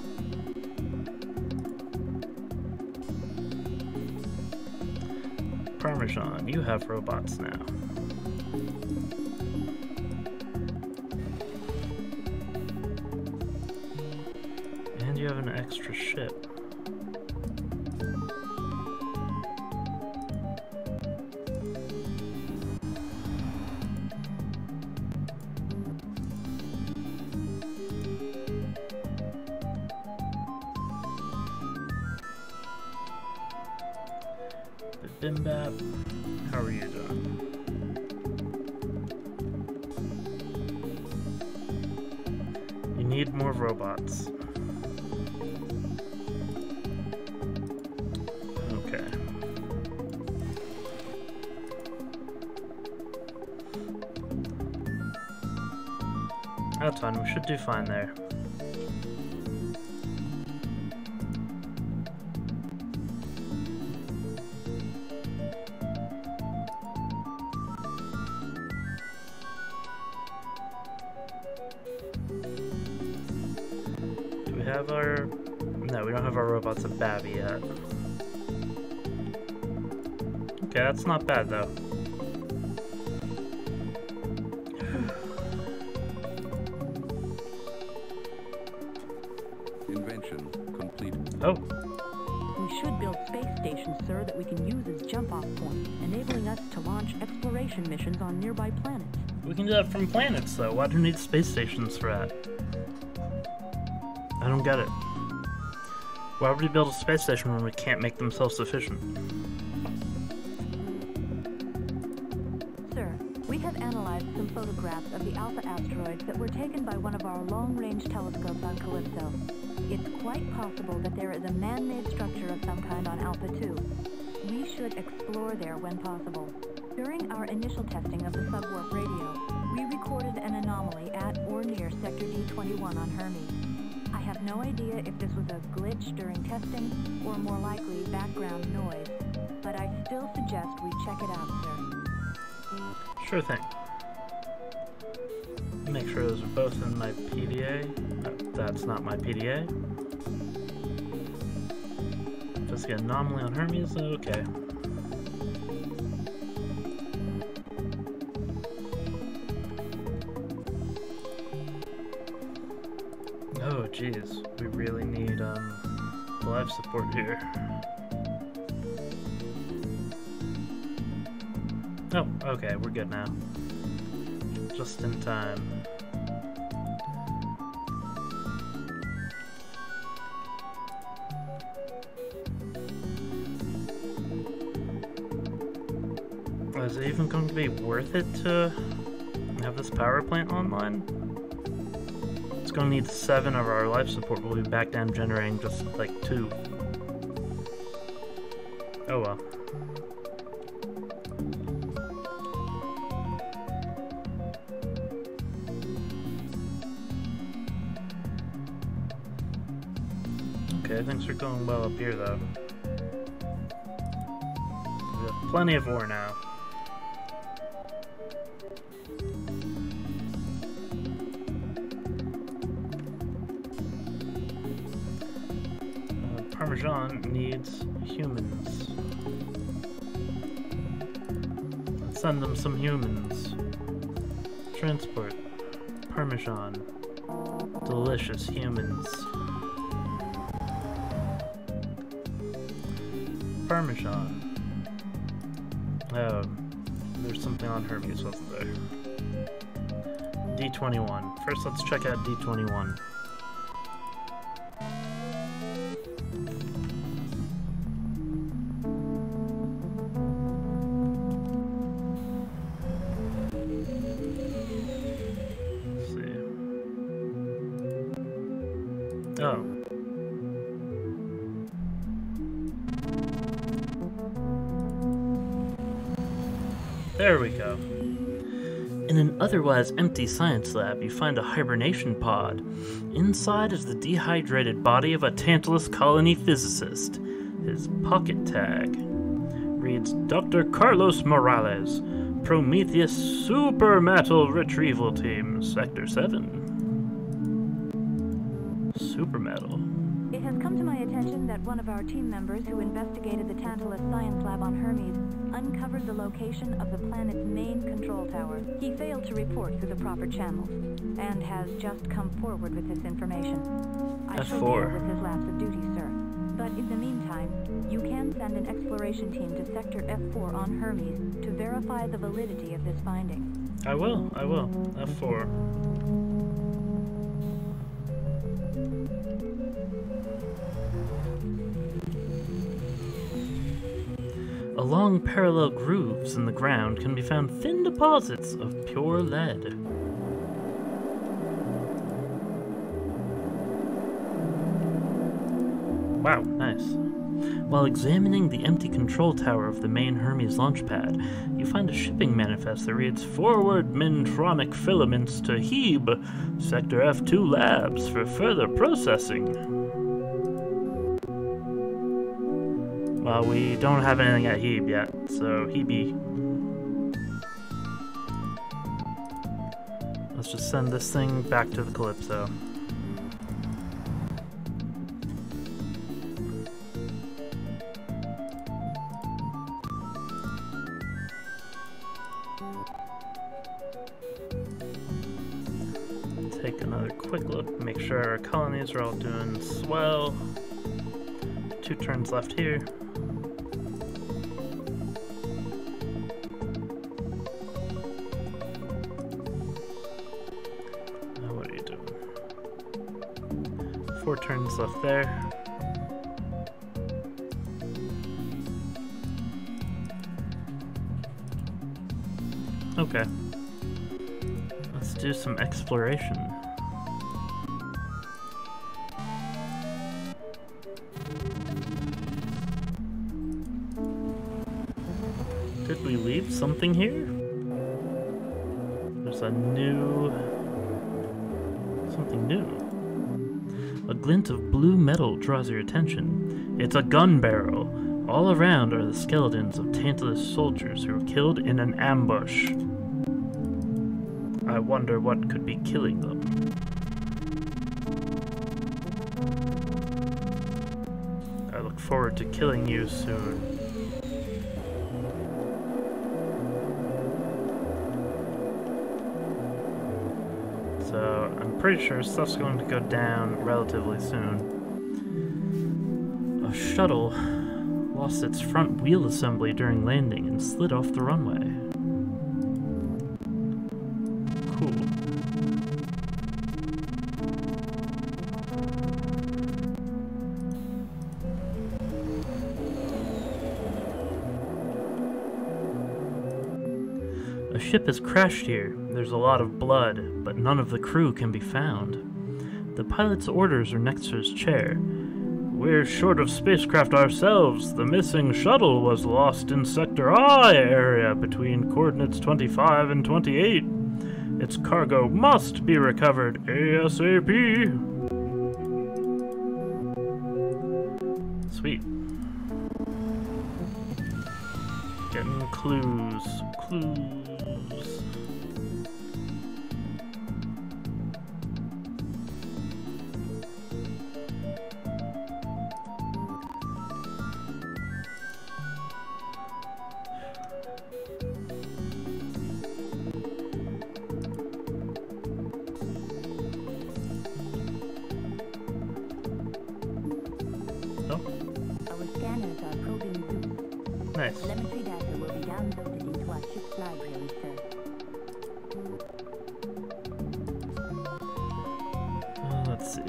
Parmesan, you have robots now. Should do fine there. Do we have our... No, we don't have our robots at Babby yet. Okay, that's not bad though. Should build space stations, sir, that we can use as jump-off points, enabling us to launch exploration missions on nearby planets. we can do that from planets though. Why do we need space stations for that? I don't get it. Why would we build a space station when we can't make them self-sufficient? Sir, we have analyzed some photographs of the Alpha asteroids that were taken by one of our long-range telescopes on Calypso. Quite possible that there is a man-made structure of some kind on Alpha 2. We should explore there when possible. During our initial testing of the subwarp radio, we recorded an anomaly at or near Sector D21 on Hermes. I have no idea if this was a glitch during testing or more likely background noise, but I still suggest we check it out, sir. Sure thing. Make sure those are both in my PDA. No, uh, that's not my PDA. Just get anomaly on Hermes. Okay. Oh, jeez. We really need um, life support here. Oh, okay, we're good now. Just in time. To have this power plant online? It's to need seven of our life support. We'll be back down generating just like two. Oh well. Okay, things are going well up here though. We have plenty of ore now. Check out D21. Otherwise empty science lab, you find a hibernation pod. Inside is the dehydrated body of a Tantalus colony physicist. His pocket tag reads Dr. Carlos Morales, Prometheus Super Metal Retrieval Team, Sector 7. Super Metal. One of our team members who investigated the Tantalus Science Lab on Hermes uncovered the location of the planet's main control tower. He failed to report through the proper channels and has just come forward with this information. I shall F4. deal with his lapse of duty, sir. But in the meantime, you can send an exploration team to Sector F4 on Hermes to verify the validity of this finding. I will, I will. F4. Along parallel grooves in the ground can be found thin deposits of pure lead. Wow, nice. While examining the empty control tower of the main Hermes launch pad, you find a shipping manifest that reads Forward Mintronic filaments to Hebe, Sector F2 Labs for further processing. Well, we don't have anything at Hebe yet, so Hebe. Let's just send this thing back to the Calypso. Take another quick look, make sure our colonies are all doing swell. Two turns left here. Turns left there. Okay. Let's do some exploration. It's a gun barrel. All around are the skeletons of Tantalus soldiers who were killed in an ambush. I wonder what could be killing them. I look forward to killing you soon. So I'm pretty sure stuff's going to go down relatively soon. Shuttle lost its front wheel assembly during landing and slid off the runway. Cool. A ship has crashed here. There's a lot of blood, but none of the crew can be found. The pilot's orders are next to his chair. We're short of spacecraft ourselves. The missing shuttle was lost in Sector I area between coordinates 25 and 28. Its cargo must be recovered ASAP. Sweet. Getting clues. Clues. See.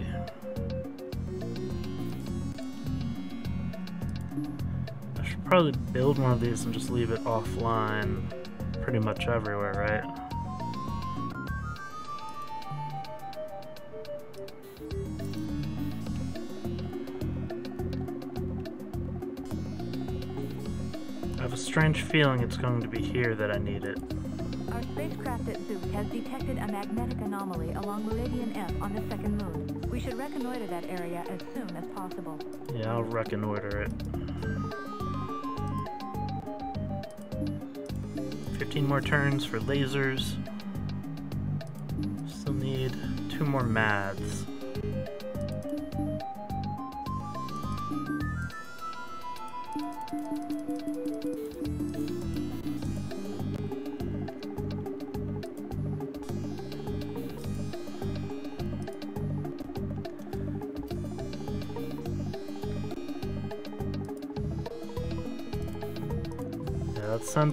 I should probably build one of these and just leave it offline pretty much everywhere, right? I have a strange feeling it's going to be here that I need it. Our spacecraft at Zeus has detected a magnetic anomaly along Meridian F on the second moon. We should reconnoiter that area as soon as possible. Yeah, I'll reconnoiter it. 15 more turns for lasers. Still need two more maths.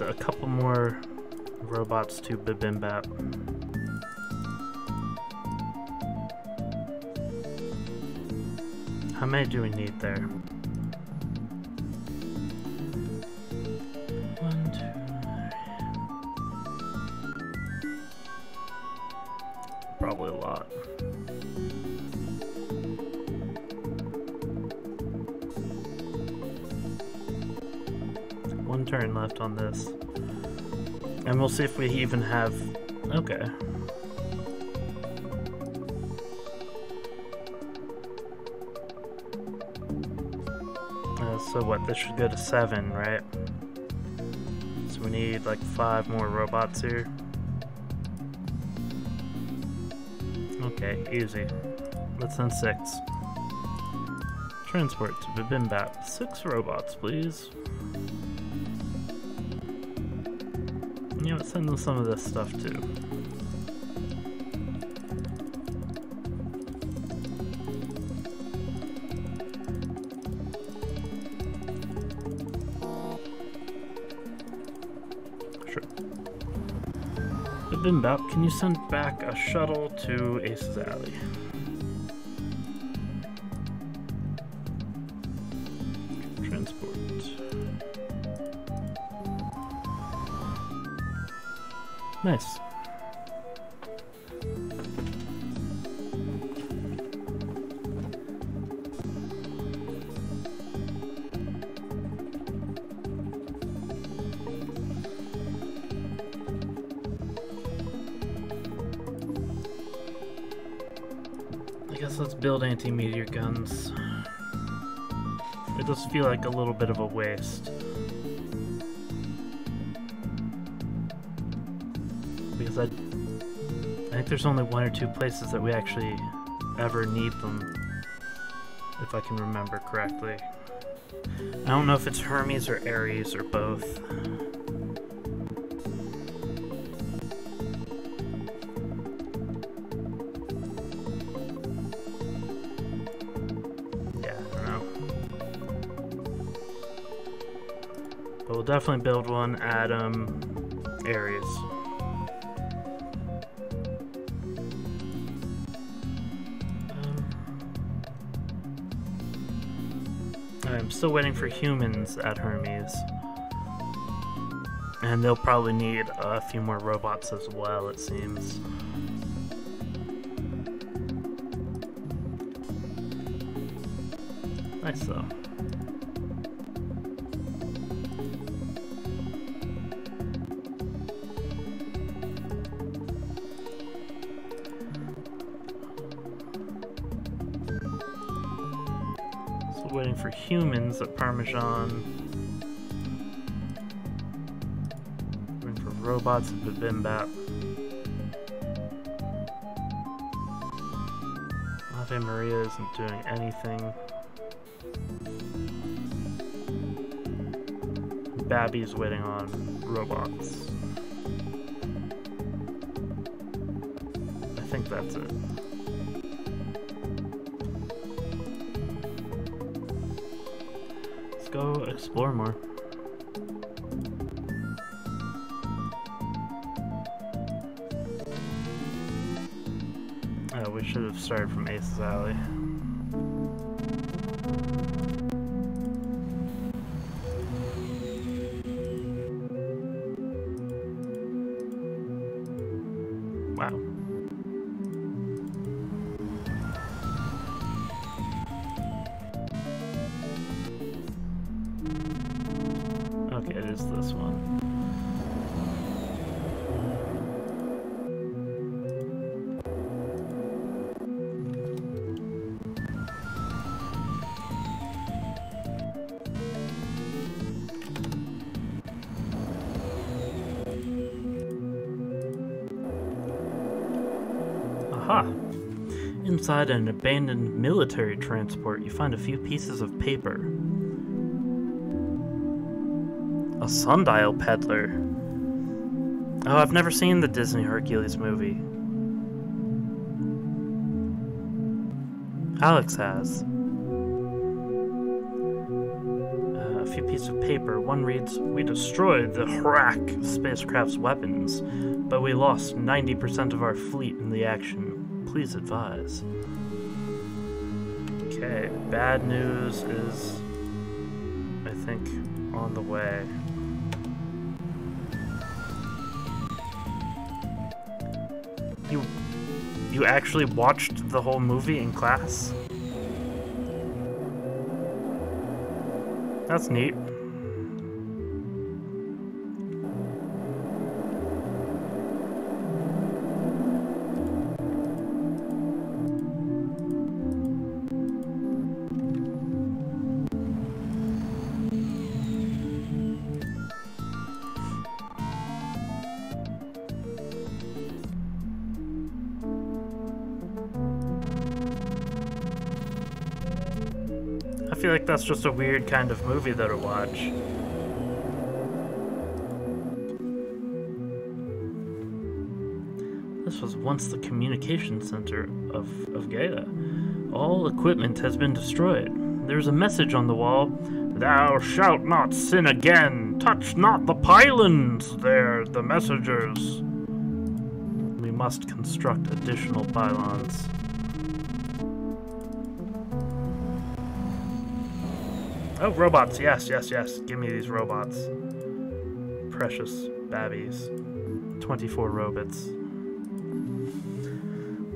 A couple more robots to Bibimbap. How many do we need there? See if we even have... Okay. Uh, so what, this should go to seven, right? So we need like five more robots here. Okay, easy. Let's send six. Transport to Bibimbap. Six robots, please. Send them some of this stuff too. Sure. Bibimbap, can you send back a shuttle to Ace's Alley? Nice. I guess let's build anti-meteor guns. It does feel like a little bit of a waste. There's only one or two places that we actually ever need them. If I can remember correctly. I don't know if it's Hermes or Ares or both. Yeah, I don't know. But we'll definitely build one at um, still waiting for humans at Hermes. And they'll probably need a few more robots as well, it seems. Nice though. Humans at Parmesan. Waiting for robots at Bibimbap. Ave Maria isn't doing anything. Babby's waiting on robots. I think that's it. Explore more. Oh, we should have started from Ace's Alley. Inside an abandoned military transport, you find a few pieces of paper. A sundial peddler. Oh, I've never seen the Disney Hercules movie. Alex has. Uh, few pieces of paper. One reads, We destroyed the Hrak spacecraft's weapons, but we lost 90% of our fleet in the action. Please advise. Okay, bad news is, I think, on the way. You, you actually watched the whole movie in class? That's neat. That's just a weird kind of movie that I watch. This was once the communication center of, of Gaia. All equipment has been destroyed. There's a message on the wall. Thou shalt not sin again. Touch not the pylons. They're the messengers. We must construct additional pylons. Oh, robots. Yes, yes, yes. Give me these robots. Precious babbies. 24 robots.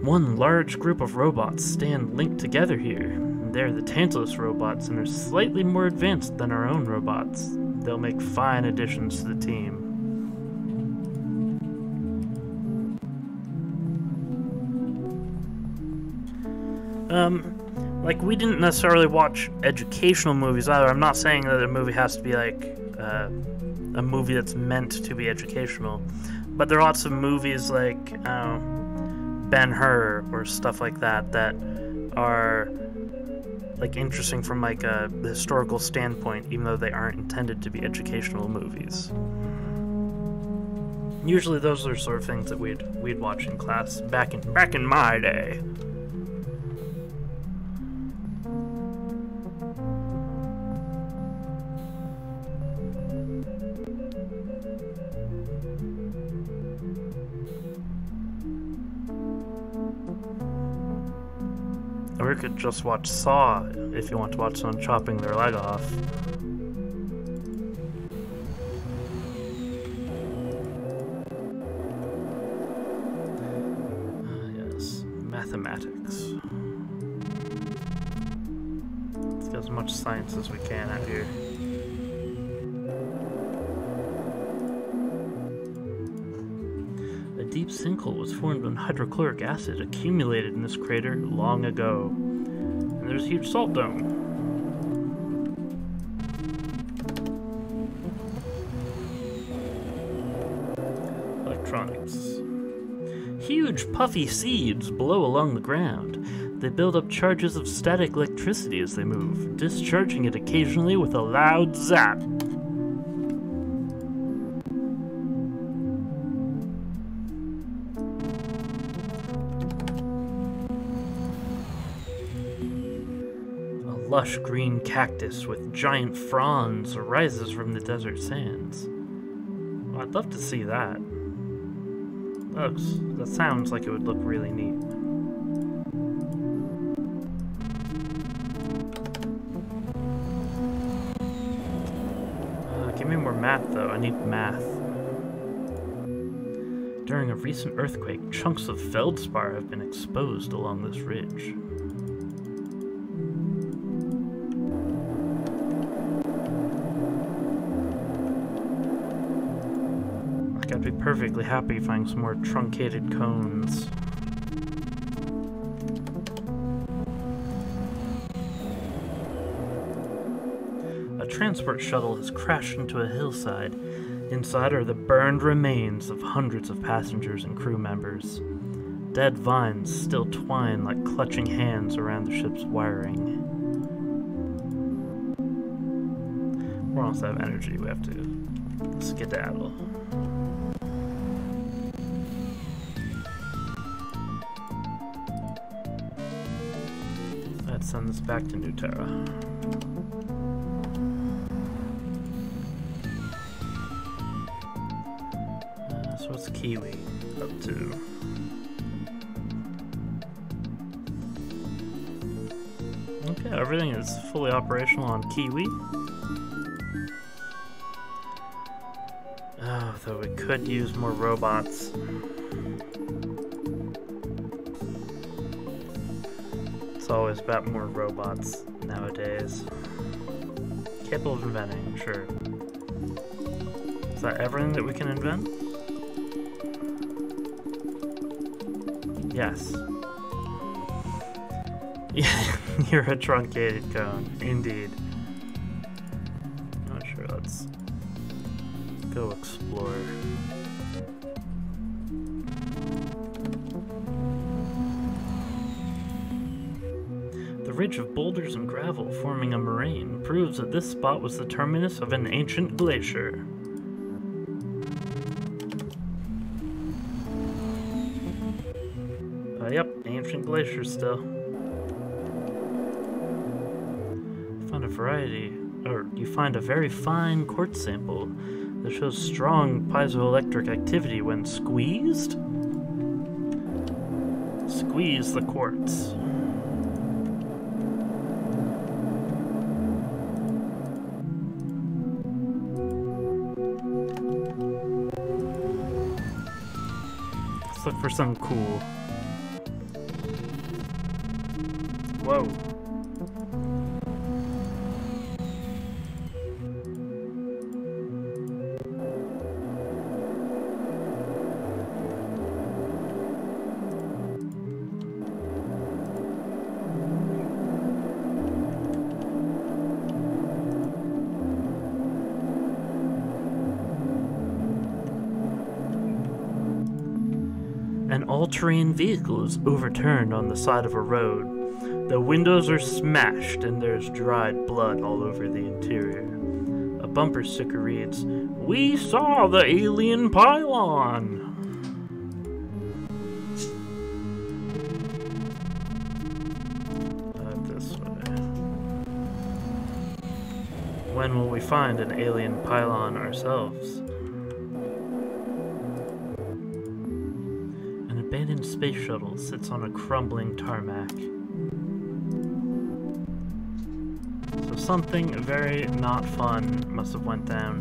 One large group of robots stand linked together here. They're the Tantalus robots and are slightly more advanced than our own robots. They'll make fine additions to the team. Um, like we didn't necessarily watch educational movies either. I'm not saying that a movie has to be like uh, a movie that's meant to be educational, but there are lots of movies like uh, Ben Hur or stuff like that that are like interesting from like a historical standpoint, even though they aren't intended to be educational movies. Usually, those are sort of things that we'd we'd watch in class back in back in my day. Could just watch Saw if you want to watch someone chopping their leg off. Ah, yes, mathematics. Let's get as much science as we can out here. Sinkhole was formed when hydrochloric acid accumulated in this crater long ago. And there's a huge salt dome. Electronics. Huge puffy seeds blow along the ground. They build up charges of static electricity as they move, discharging it occasionally with a loud zap. Lush green cactus with giant fronds rises from the desert sands. Well, I'd love to see that. Looks, that sounds like it would look really neat. Uh, give me more math though, I need math. During a recent earthquake, chunks of feldspar have been exposed along this ridge. Be perfectly happy finding some more truncated cones. A transport shuttle has crashed into a hillside. Inside are the burned remains of hundreds of passengers and crew members. Dead vines still twine like clutching hands around the ship's wiring. We're almost out of energy. We have to skedaddle. Let's send this back to New Terra. Uh, so what's Kiwi up to? Okay, everything is fully operational on Kiwi. Oh, though we could use more robots. It's always about more robots nowadays. Capable of inventing, sure. Is that everything that we can invent? Yes. Yeah, [LAUGHS] you're a truncated cone, indeed. Of boulders and gravel forming a moraine proves that this spot was the terminus of an ancient glacier. Uh, yep, ancient glacier still. Find a variety, or you find a very fine quartz sample that shows strong piezoelectric activity when squeezed. Squeeze the quartz. For something cool. An all-terrain vehicle is overturned on the side of a road. The windows are smashed and there's dried blood all over the interior. A bumper sticker reads, We saw the alien pylon! Uh, this way. When will we find an alien pylon ourselves? Space shuttle sits on a crumbling tarmac. So something very not fun must have went down.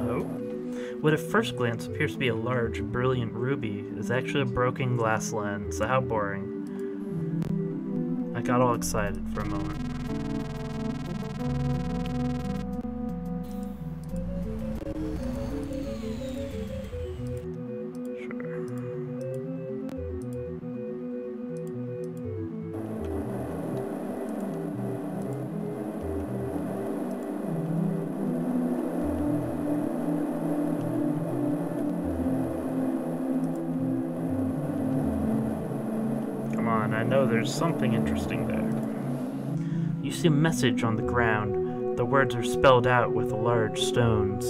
Oh? What at first glance appears to be a large, brilliant ruby is actually a broken glass lens. How boring. I got all excited for a moment. There's something interesting there. You see a message on the ground. The words are spelled out with large stones.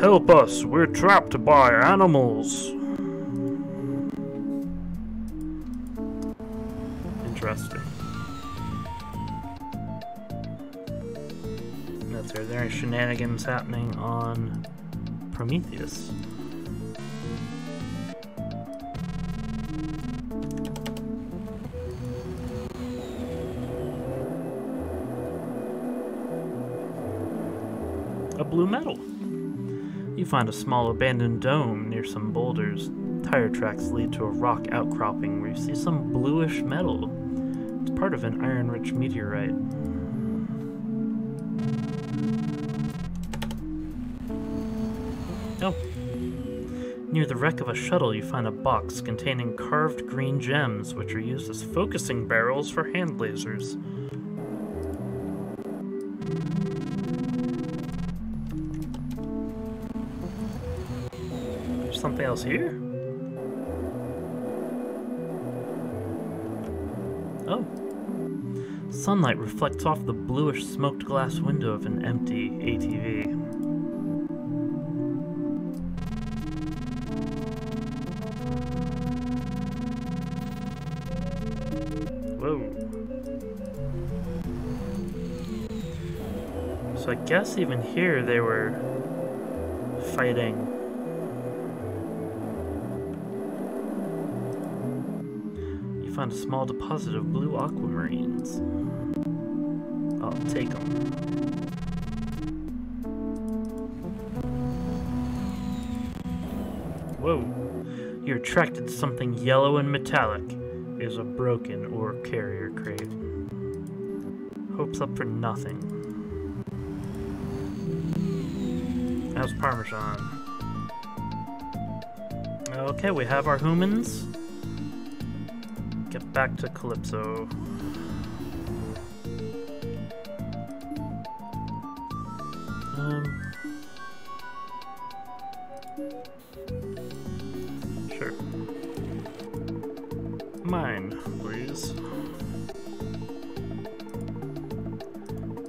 Help us, we're trapped by animals. Interesting. That's are there any shenanigans happening on Prometheus? Find a small abandoned dome near some boulders. Tire tracks lead to a rock outcropping where you see some bluish metal. It's part of an iron rich meteorite. Oh. Near the wreck of a shuttle, you find a box containing carved green gems, which are used as focusing barrels for hand lasers. Something else here? Oh. Sunlight reflects off the bluish smoked glass window of an empty ATV. Whoa. So I guess even here they were fighting. You find a small deposit of blue aquamarines. I'll take them. Whoa. You're attracted to something yellow and metallic. Is a broken ore carrier crate. Hopes up for nothing. How's Parmesan? Okay, we have our humans. Back to Calypso. Um. Sure. Mine, please.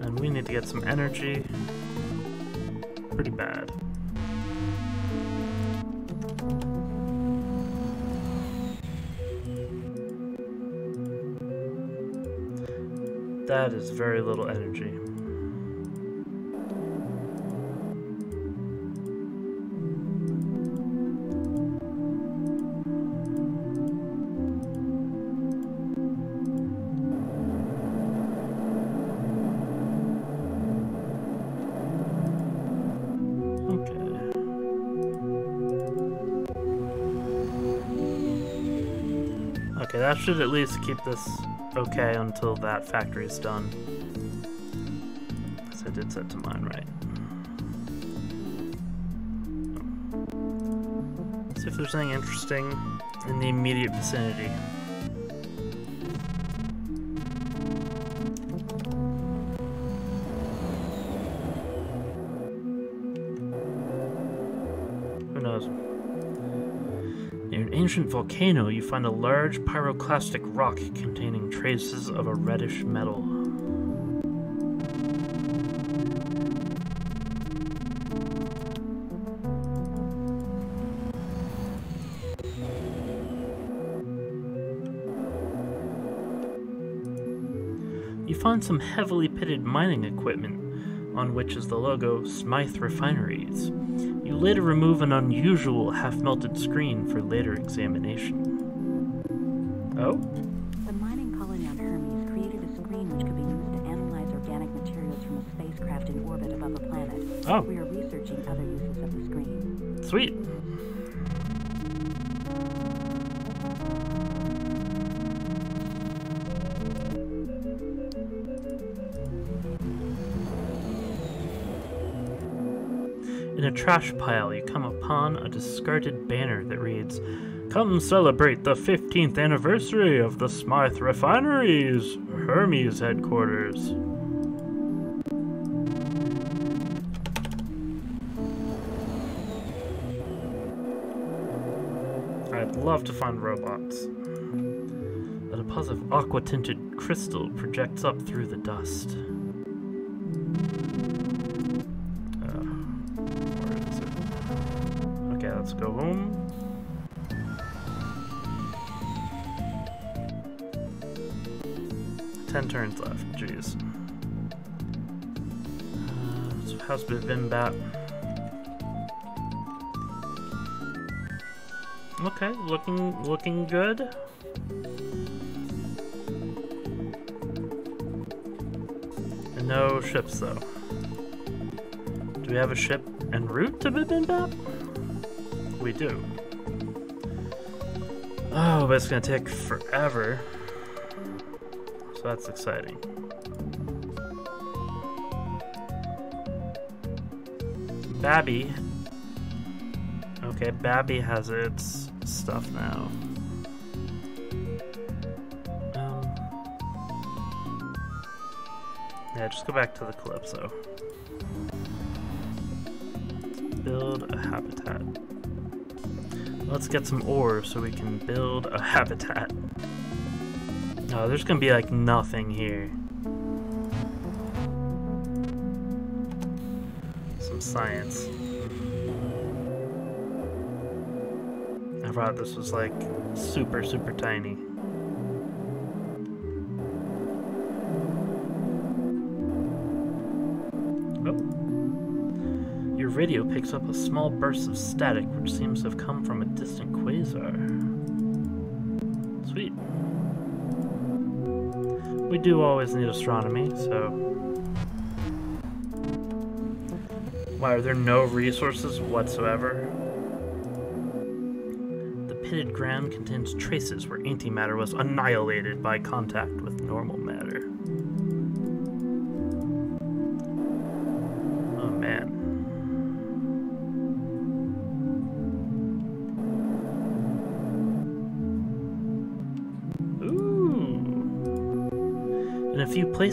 And we need to get some energy. That is very little energy. Should at least keep this okay until that factory is done. Because I did set to mine right. See if there's anything interesting in the immediate vicinity. Ancient volcano, you find a large pyroclastic rock containing traces of a reddish metal. You find some heavily pitted mining equipment, on which is the logo Smythe Refineries. You later remove an unusual half melted screen for later examination. Oh? Trash pile, you come upon a discarded banner that reads, Come celebrate the 15th anniversary of the Smythe Refineries, Hermes headquarters. I'd love to find robots. A deposit of aqua tinted crystal projects up through the dust. Go home. Ten turns left, jeez. Uh, so how's Bimbat? Okay, looking looking good. And no ships though. Do we have a ship en route to Bibimbap? We do. Oh, but it's gonna take forever. So that's exciting. Babby. Okay, Babby has its stuff now. Um, yeah, just go back to the Calypso. Build a habitat. Let's get some ore so we can build a habitat. Oh, there's gonna be like nothing here. Some science. I thought this was like super, super tiny. Radio picks up a small burst of static which seems to have come from a distant quasar. Sweet. We do always need astronomy, so... Why, are there no resources whatsoever? The pitted ground contains traces where antimatter was annihilated by contact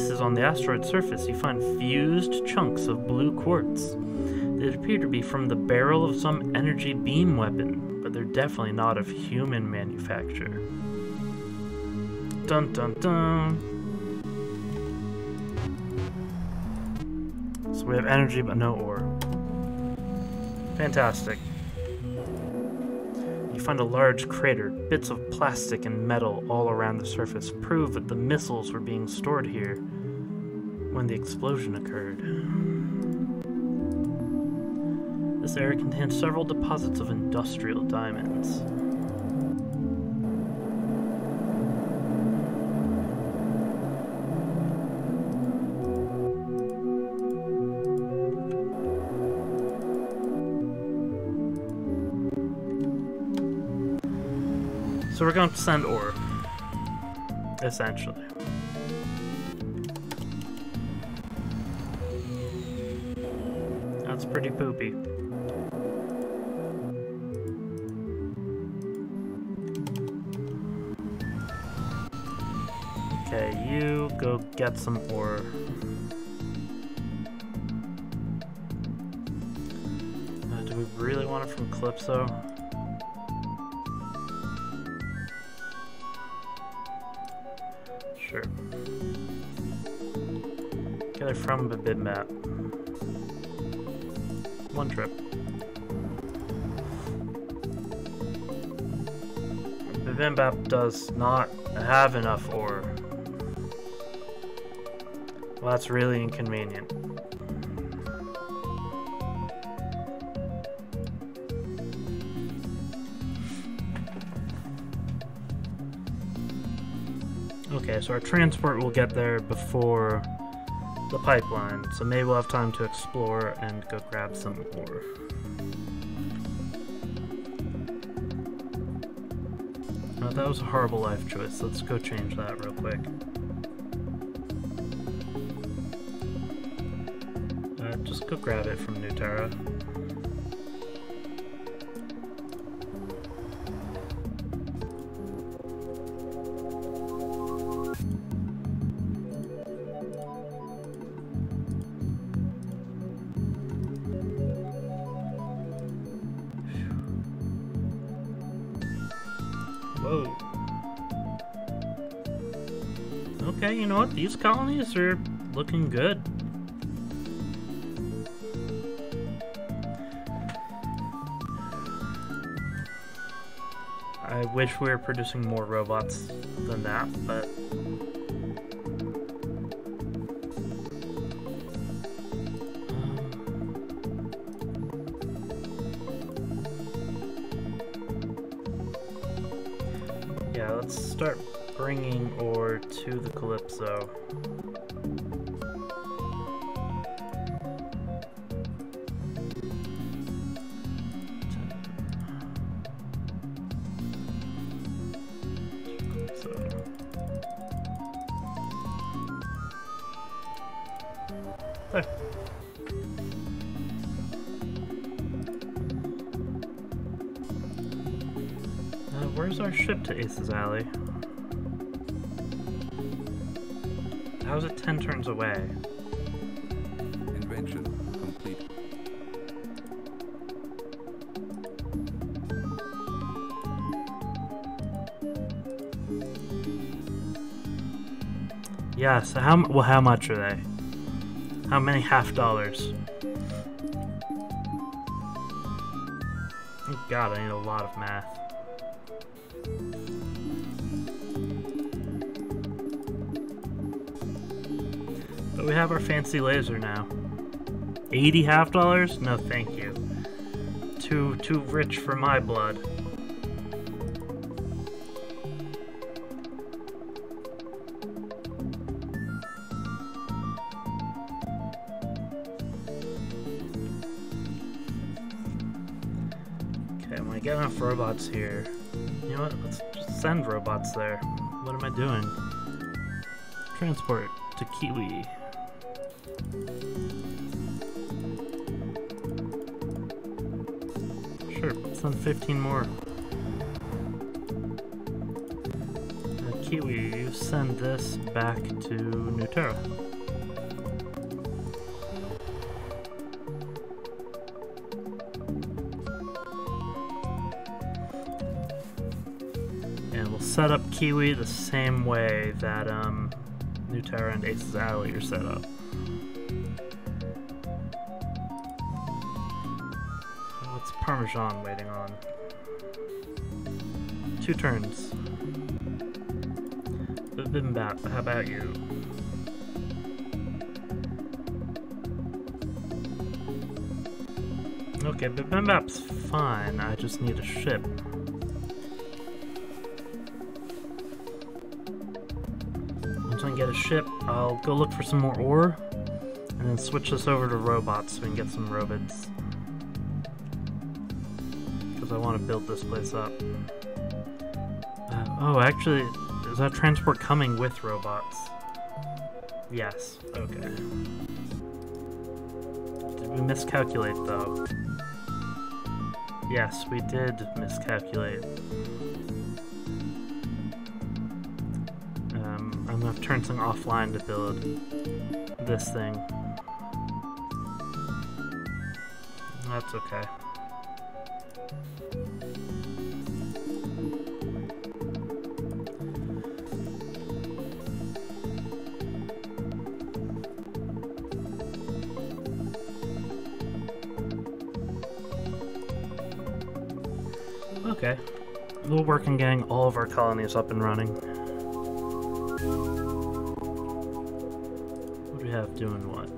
places on the asteroid surface, you find fused chunks of blue quartz. They appear to be from the barrel of some energy beam weapon, but they're definitely not of human manufacture. Dun dun dun. So we have energy but no ore. Fantastic. Find a large crater. Bits of plastic and metal all around the surface prove that the missiles were being stored here when the explosion occurred. This area contains several deposits of industrial diamonds. So we're going to send ore, essentially. That's pretty poopy. Okay, you go get some ore. Uh, do we really want it from Calypso? From the bid map. One trip. Bibimbap does not have enough ore. Well, that's really inconvenient. Okay, so our transport will get there before the pipeline, so maybe we'll have time to explore and go grab some ore. That was a horrible life choice. Let's go change that real quick. Just go grab it from New Terra. Whoa. These colonies are looking good. I wish we were producing more robots than that, but... the how well how much are they? How many half dollars? Oh god, I need a lot of math. But we have our fancy laser now. 80 half dollars? No, thank you. Too too rich for my blood. Robots here, you know what? Let's send robots there. What am I doing? Transport to Kiwi. Sure, send 15 more. Uh, Kiwi, you send this back to New Terra. Kiwi the same way that um, New Terra and Ace's Alley are set up. What's Parmesan waiting on? Two turns. Bibimbap, how about you? Okay, Bibimbap's fine, I just need a ship. Ship, I'll go look for some more ore, and then switch this over to robots so we can get some robots. Because I want to build this place up. Uh, oh, actually, is that transport coming with robots? Yes, okay. Did we miscalculate, though? Yes, we did miscalculate. Turn something offline to build this thing. That's okay. Okay. We'll work on getting all of our colonies up and running. Doing what?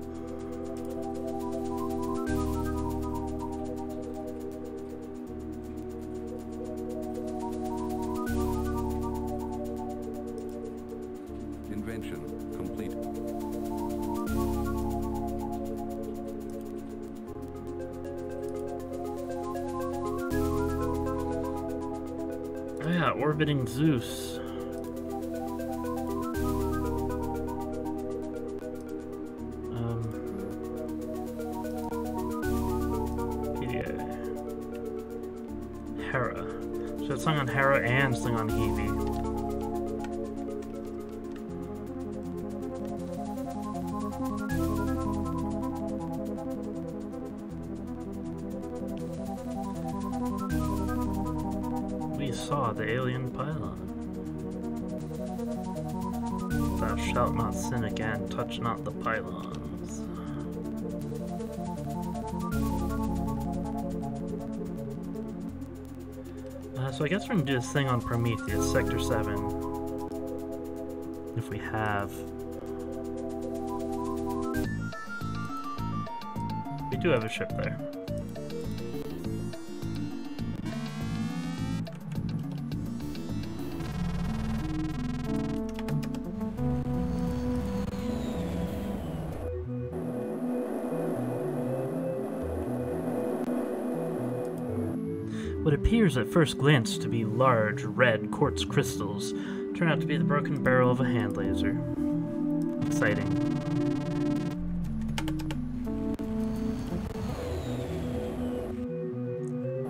Invention complete. Oh yeah, orbiting Zeus. Hera on Hebe. We saw the alien pylon. Thou shalt not sin again, touch not the pylons. So I guess we're gonna do this thing on Prometheus, Sector 7. If we have. We do have a ship there. Appears at first glance to be large, red quartz crystals turn out to be the broken barrel of a hand laser. Exciting.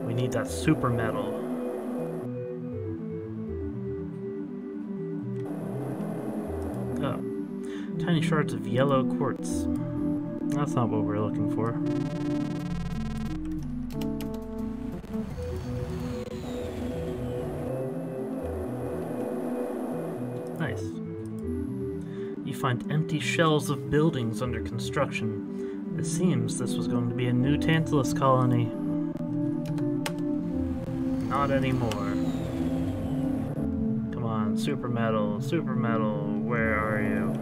We need that super metal. Oh. Tiny shards of yellow quartz. That's not what we're looking for. Find empty shells of buildings under construction. It seems this was going to be a new Tantalus colony. Not anymore. Come on, super metal, super metal, where are you?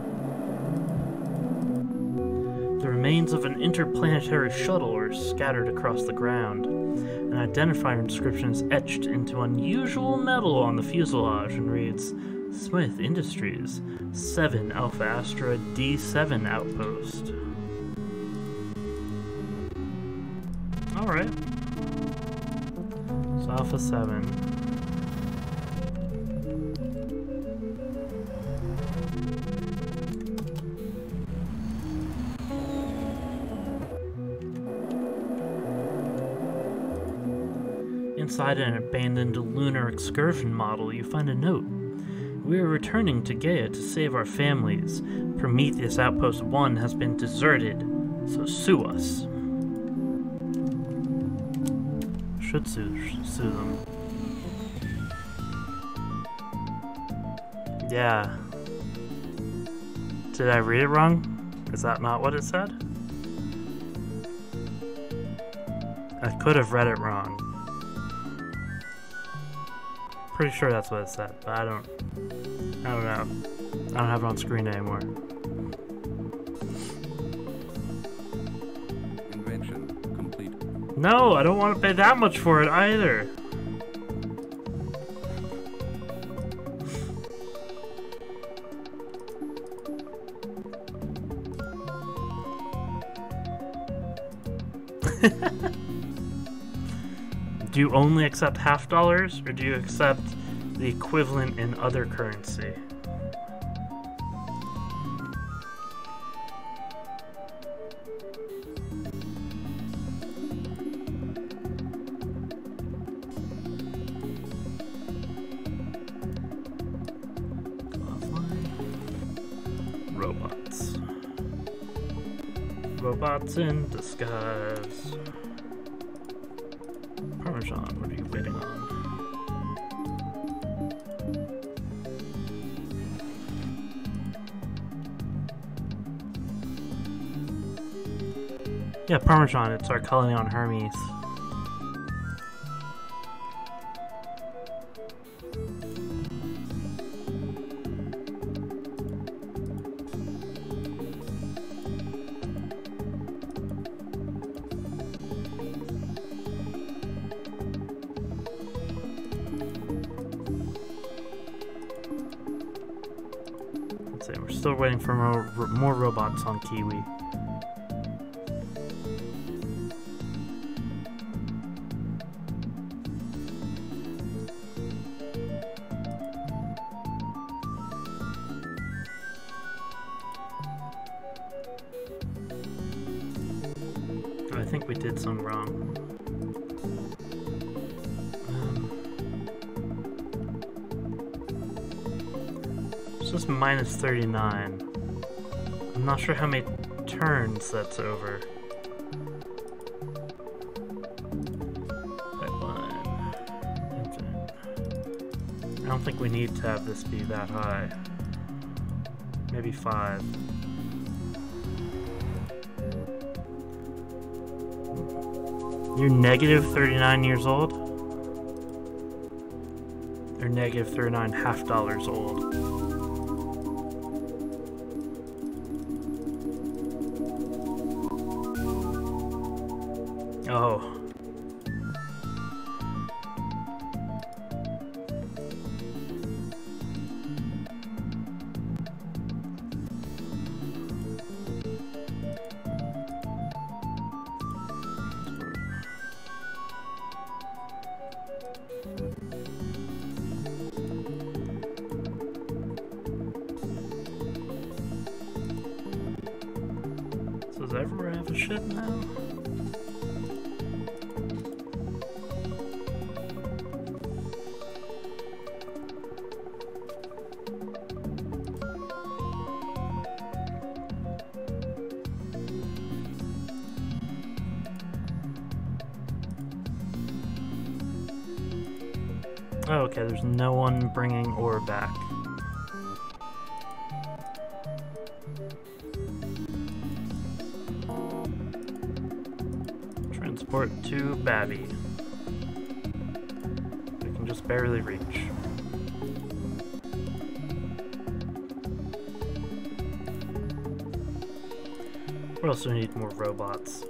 The remains of an interplanetary shuttle are scattered across the ground. An identifier inscription is etched into unusual metal on the fuselage and reads Smith Industries, 7 Alpha Asteroid D7 Outpost. Alright. Alpha 7. Inside an abandoned lunar excursion model, you find a note. We are returning to Gaia to save our families. Prometheus Outpost 1 has been deserted, so sue us. Should sue, sue them. Yeah. Did I read it wrong? Is that not what it said? I could have read it wrong. Pretty sure that's what it said, but I don't. I don't know. I don't have it on screen anymore. Invention complete. No, I don't want to pay that much for it either. [LAUGHS] do you only accept half dollars or do you accept the equivalent in other currency? Robots. Robots in disguise. Parmesan, it's our on Hermes. Let's see, we're still waiting for more, more robots on Kiwi. 39. I'm not sure how many turns that's over. I don't think we need to have this be that high. Maybe five. You're negative 39 years old? Or negative 39 half dollars old? Now? Oh, okay, there's no one bringing ore back. Also need more robots.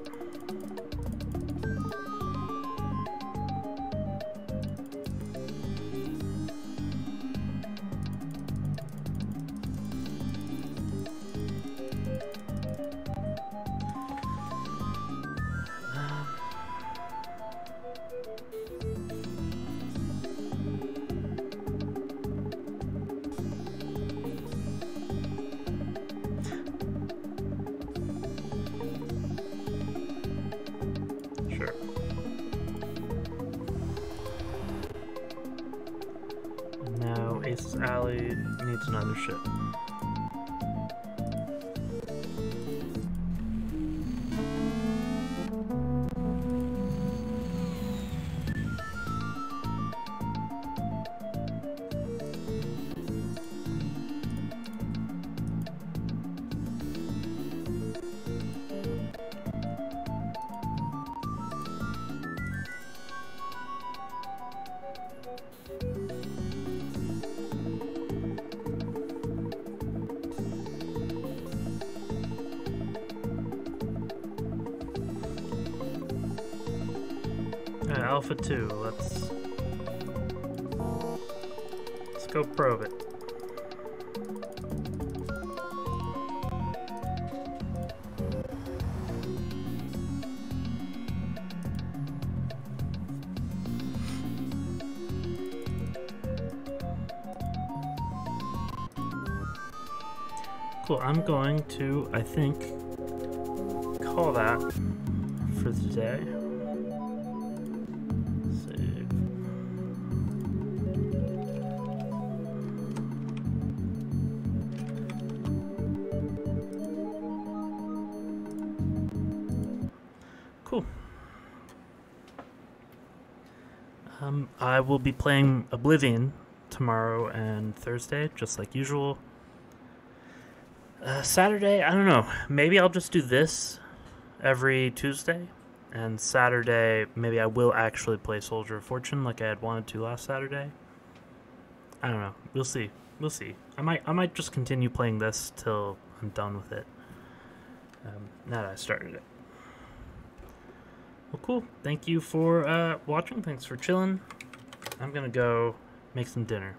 I'm going to, I think, call that for today. Cool. Um, I will be playing Oblivion tomorrow and Thursday, just like usual. Saturday, I don't know. Maybe I'll just do this every Tuesday. And Saturday, maybe I will actually play Soldier of Fortune like I had wanted to last Saturday. I don't know. We'll see. We'll see. I might. I might just continue playing this till I'm done with it. Um, now that I started it. Well, cool. Thank you for uh, watching. Thanks for chilling. I'm gonna go make some dinner.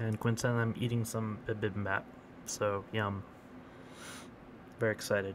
And coincidentally, I'm eating some bibimbap. So yum. Very excited.